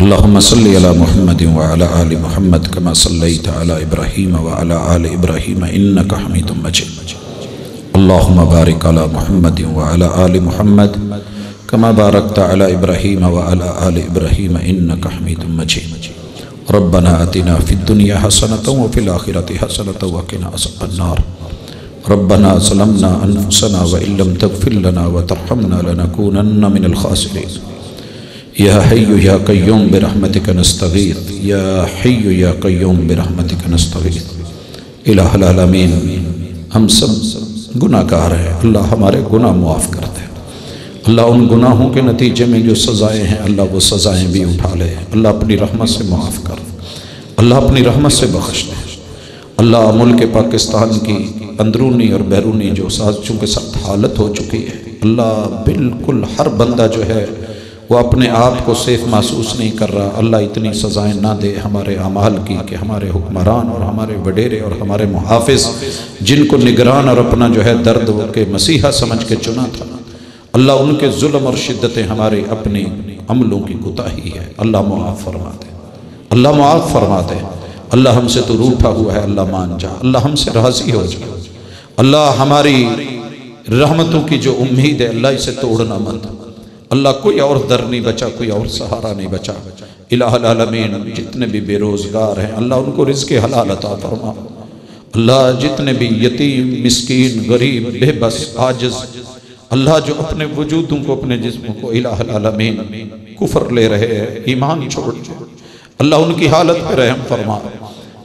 अल्लाहुम्म सल्लि अला मुहम्मद व अला आलि मुहम्मद कमा सल्लैत अला इब्राहीम व अला आलि इब्राहीम इन्नका हमीदुम मजीद अल्लाहुम्म बारिक अला मुहम्मद व अला आलि मुहम्मद कमा बारकत अला इब्राहीम व अला आलि इब्राहीम इन्नका हमीदुम मजीद रब्बना हसनत व फ़िल आखिरति हसनत व क़िना अज़ाबन्नार रब्बना ज़लमना अनफुसना व इल्लम तग़फिर लना व तरहमना लनकूनन्न मिनल ख़ासिरीन या हय्यु या क़य्यूम बिरहमतिक नस्तगीथ या हय्यु या क़य्यूम बिरहमतिक नस्तगीथ इलाहुल आलमीन हम सब गुनाहगार हैं अल्लाह हमारे गुनाह मुआफ़ कर अल्लाह उन गुनाहों के नतीजे में जो सज़ाएँ हैं, अल्लाह वो सज़ाएँ भी उठा ले। अल्लाह अपनी रहमत से मुआफ़ कर। अल्लाह अपनी रहमत से बख्श दे। अल्लाह मुल्क पाकिस्तान की अंदरूनी और बैरूनी जो साजिशों के साथ हालत हो चुकी है, अल्लाह बिल्कुल हर बंदा जो है, वो अपने आप को सेफ़ महसूस नहीं कर रहा। अल्लाह इतनी सज़ाएँ ना दे हमारे अमाल की कि हमारे हुक्मरान और हमारे वडेरे और हमारे मुहाफ़ जिनको निगरान और अपना जो है दर्द के मसीहा समझ के चुना था। अल्लाह उनके जुल्म और शिद्दतें हमारे अपने अमलों की कोताही है। अल्लाह मुआफ़ फरमा दे अल्लाह मुआफ़ फरमा दे अल्लाह हमसे तो रूठा हुआ है, अल्लाह मान जा। अल्लाह हमसे राज़ी हो जा। अल्लाह हमारी रहमतों की जो उम्मीद है, अल्लाह इसे तोड़ना मत। अल्लाह कोई और दर नहीं बचा, कोई और सहारा नहीं बचा। इलामीन जितने भी बेरोज़गार हैं, अल्लाह उनको रिज़ हलाल अता फरमा। अल्लाह जितने भी यतीम, मिसकीन, गरीब, बेबस, आजज अल्लाह जो अपने वजूदों को अपने जिस्म को इलामीन कुफर ले रहे हैं, ईमान छोड़ अल्लाह उनकी हालत पर रहम फरमा।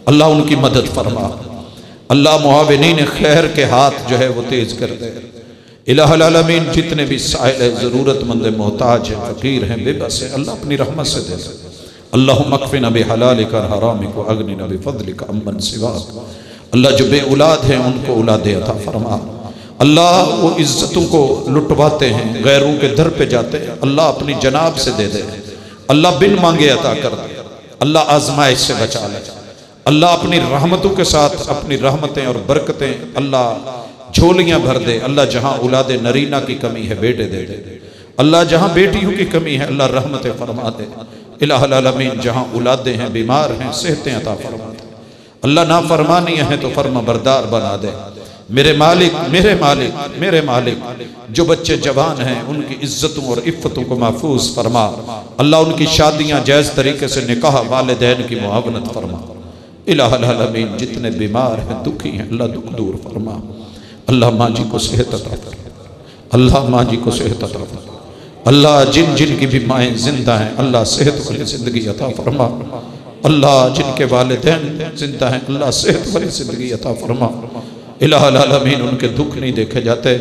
अल्लाह उनकी मदद फरमा। अल्लाह मुआविनी खैर के हाथ जो है वो तेज़ कर दे। इलामीन जितने भी साहिल है, ज़रूरतमंद मोहताज हैं, फ़कीर हैं, बेबस है, अल्लाह अपनी रहमत से दे अल्लाह मकफ़िन नबी हलाल कर हराम को अग्नि नबी फजल का अमन सिवा अल्लाह जो बे औलाद हैं, उनको औलाद अता फरमा। अल्लाह वो इज़्ज़तों को लुटवाते हैं, गैरों के दर पे जाते हैं। अल्लाह अपनी जनाब से दे दे। अल्लाह बिन मांगे अता कर दे। अल्लाह आजमाइश से बचा ले। अल्लाह अपनी रहमतों के साथ अपनी रहमतें और बरकतें, अल्लाह झोलियाँ भर दे। अल्लाह जहाँ औलाद नरीना की कमी है, बेटे दे दे। अल्लाह जहाँ बेटियों की कमी है, अल्लाह रहमत फरमा दे। इलामीन जहाँ औलादे हैं, बीमार हैं, सेहतें अता फरमा दे। अल्लाह ना फरमानियाँ हैं तो फर्मा बरदार बना दे। मेरे मालिक मेरे मालिक मेरे मालिक, जो बच्चे जवान हैं, उनकी इज्जतों और इफ़्फ़तों को महफूज फरमा। अल्लाह उनकी शादियाँ जायज़ तरीके से निकाह वालदेन की मुआवनत फरमा। इलामीन जितने बीमार हैं, दुखी हैं, अल्लाह दुख दूर फरमा। अल्लाह माँ जी को सेहत अल्लाह माँ जी को सेहत अल्लाह जिन जिन की भी माएँ ज़िंदा हैं, अल्लाह सेहत वाली ज़िंदगी अता फरमा। अल्लाह जिनके वालदेन ज़िंदा हैं, अल्लाह सेहत वाली ज़िंदगी अता फरमा। इलामीन उनके दुख नहीं देखे जाते।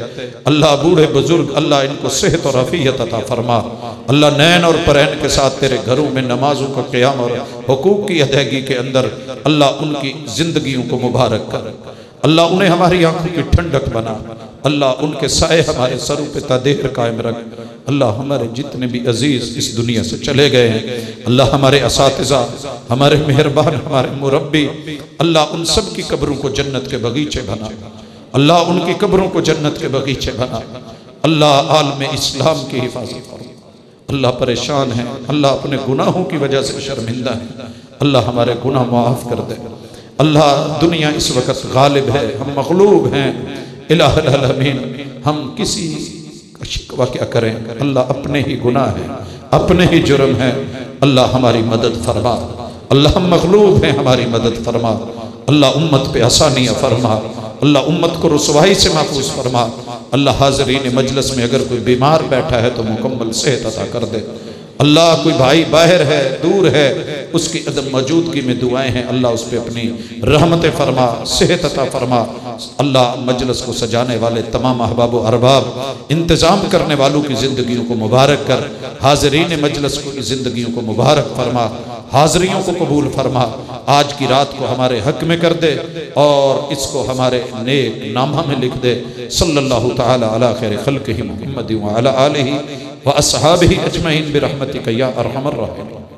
अल्लाह बूढ़े बुज़ुर्ग, अल्लाह इनको सेहत और अफीयत अता फरमा। अल्लाह नैन और परैन के साथ तेरे घरों में नमाजों का क्याम और हकूक़ की अदायगी के अंदर अल्लाह उनकी ज़िंदगी को मुबारक कर। अल्लाह उन्हें हमारी आँखों की ठंडक बना। अल्लाह उनके साय हमारे सरों पे तदेर कायम रख। अल्लाह हमारे जितने भी अज़ीज़ इस दुनिया से चले गए हैं। अल्लाह हमारे इस हमारे मेहरबान, हमारे मुरबी अल्लाह उन सब की कब्रों को जन्नत के बगीचे बना। अल्लाह उनकी कब्रों को जन्नत के बगीचे बना। अल्लाह आलम इस्लाम की हिफाजत करो। अल्लाह परेशान है। अल्लाह अपने गुनाहों की वजह से शर्मिंदा है। अल्लाह हमारे गुनाह माफ़ कर दे। अल्लाह दुनिया इस वक्त गालिब है। हम मखलूब हैं। हम किसी शिकवा क्या करें? अल्लाह अपने ही गुनाह है, अपने ही जुर्म है। अल्लाह हमारी मदद फरमा। अल्लाह हम मखलूब हैं, हमारी मदद फरमा। अल्लाह उम्मत पे आसानियाँ फरमा। अल्लाह उम्मत को रसवाई से महफूज फरमा। अल्लाह हाजरीन मजलस में अगर कोई बीमार बैठा है तो मुकम्मल सेहत अदा कर दे। अल्लाह कोई भाई बाहर है, दूर है, उसकी अदम मौजूदगी में दुआएँ हैं, अल्लाह उस पर अपनी रहमत फरमा, सेहत अता फरमा। अल्लाह मजलस को सजाने वाले तमाम अहबाब अरबाब, इंतज़ाम करने वालों की ज़िंदगियों को मुबारक कर, हाजरीन मजलस की ज़िंदगियों को मुबारक फरमा, हाजरियों को कबूल फरमा। आज की रात को हमारे हक में कर दे और इसको हमारे नेक नामा में लिख दे। सल्लल्लाहु ताला अला खैर खल्क ही मोहम्मद ही अजमैन बिरहमतिक या अरहमर रहीम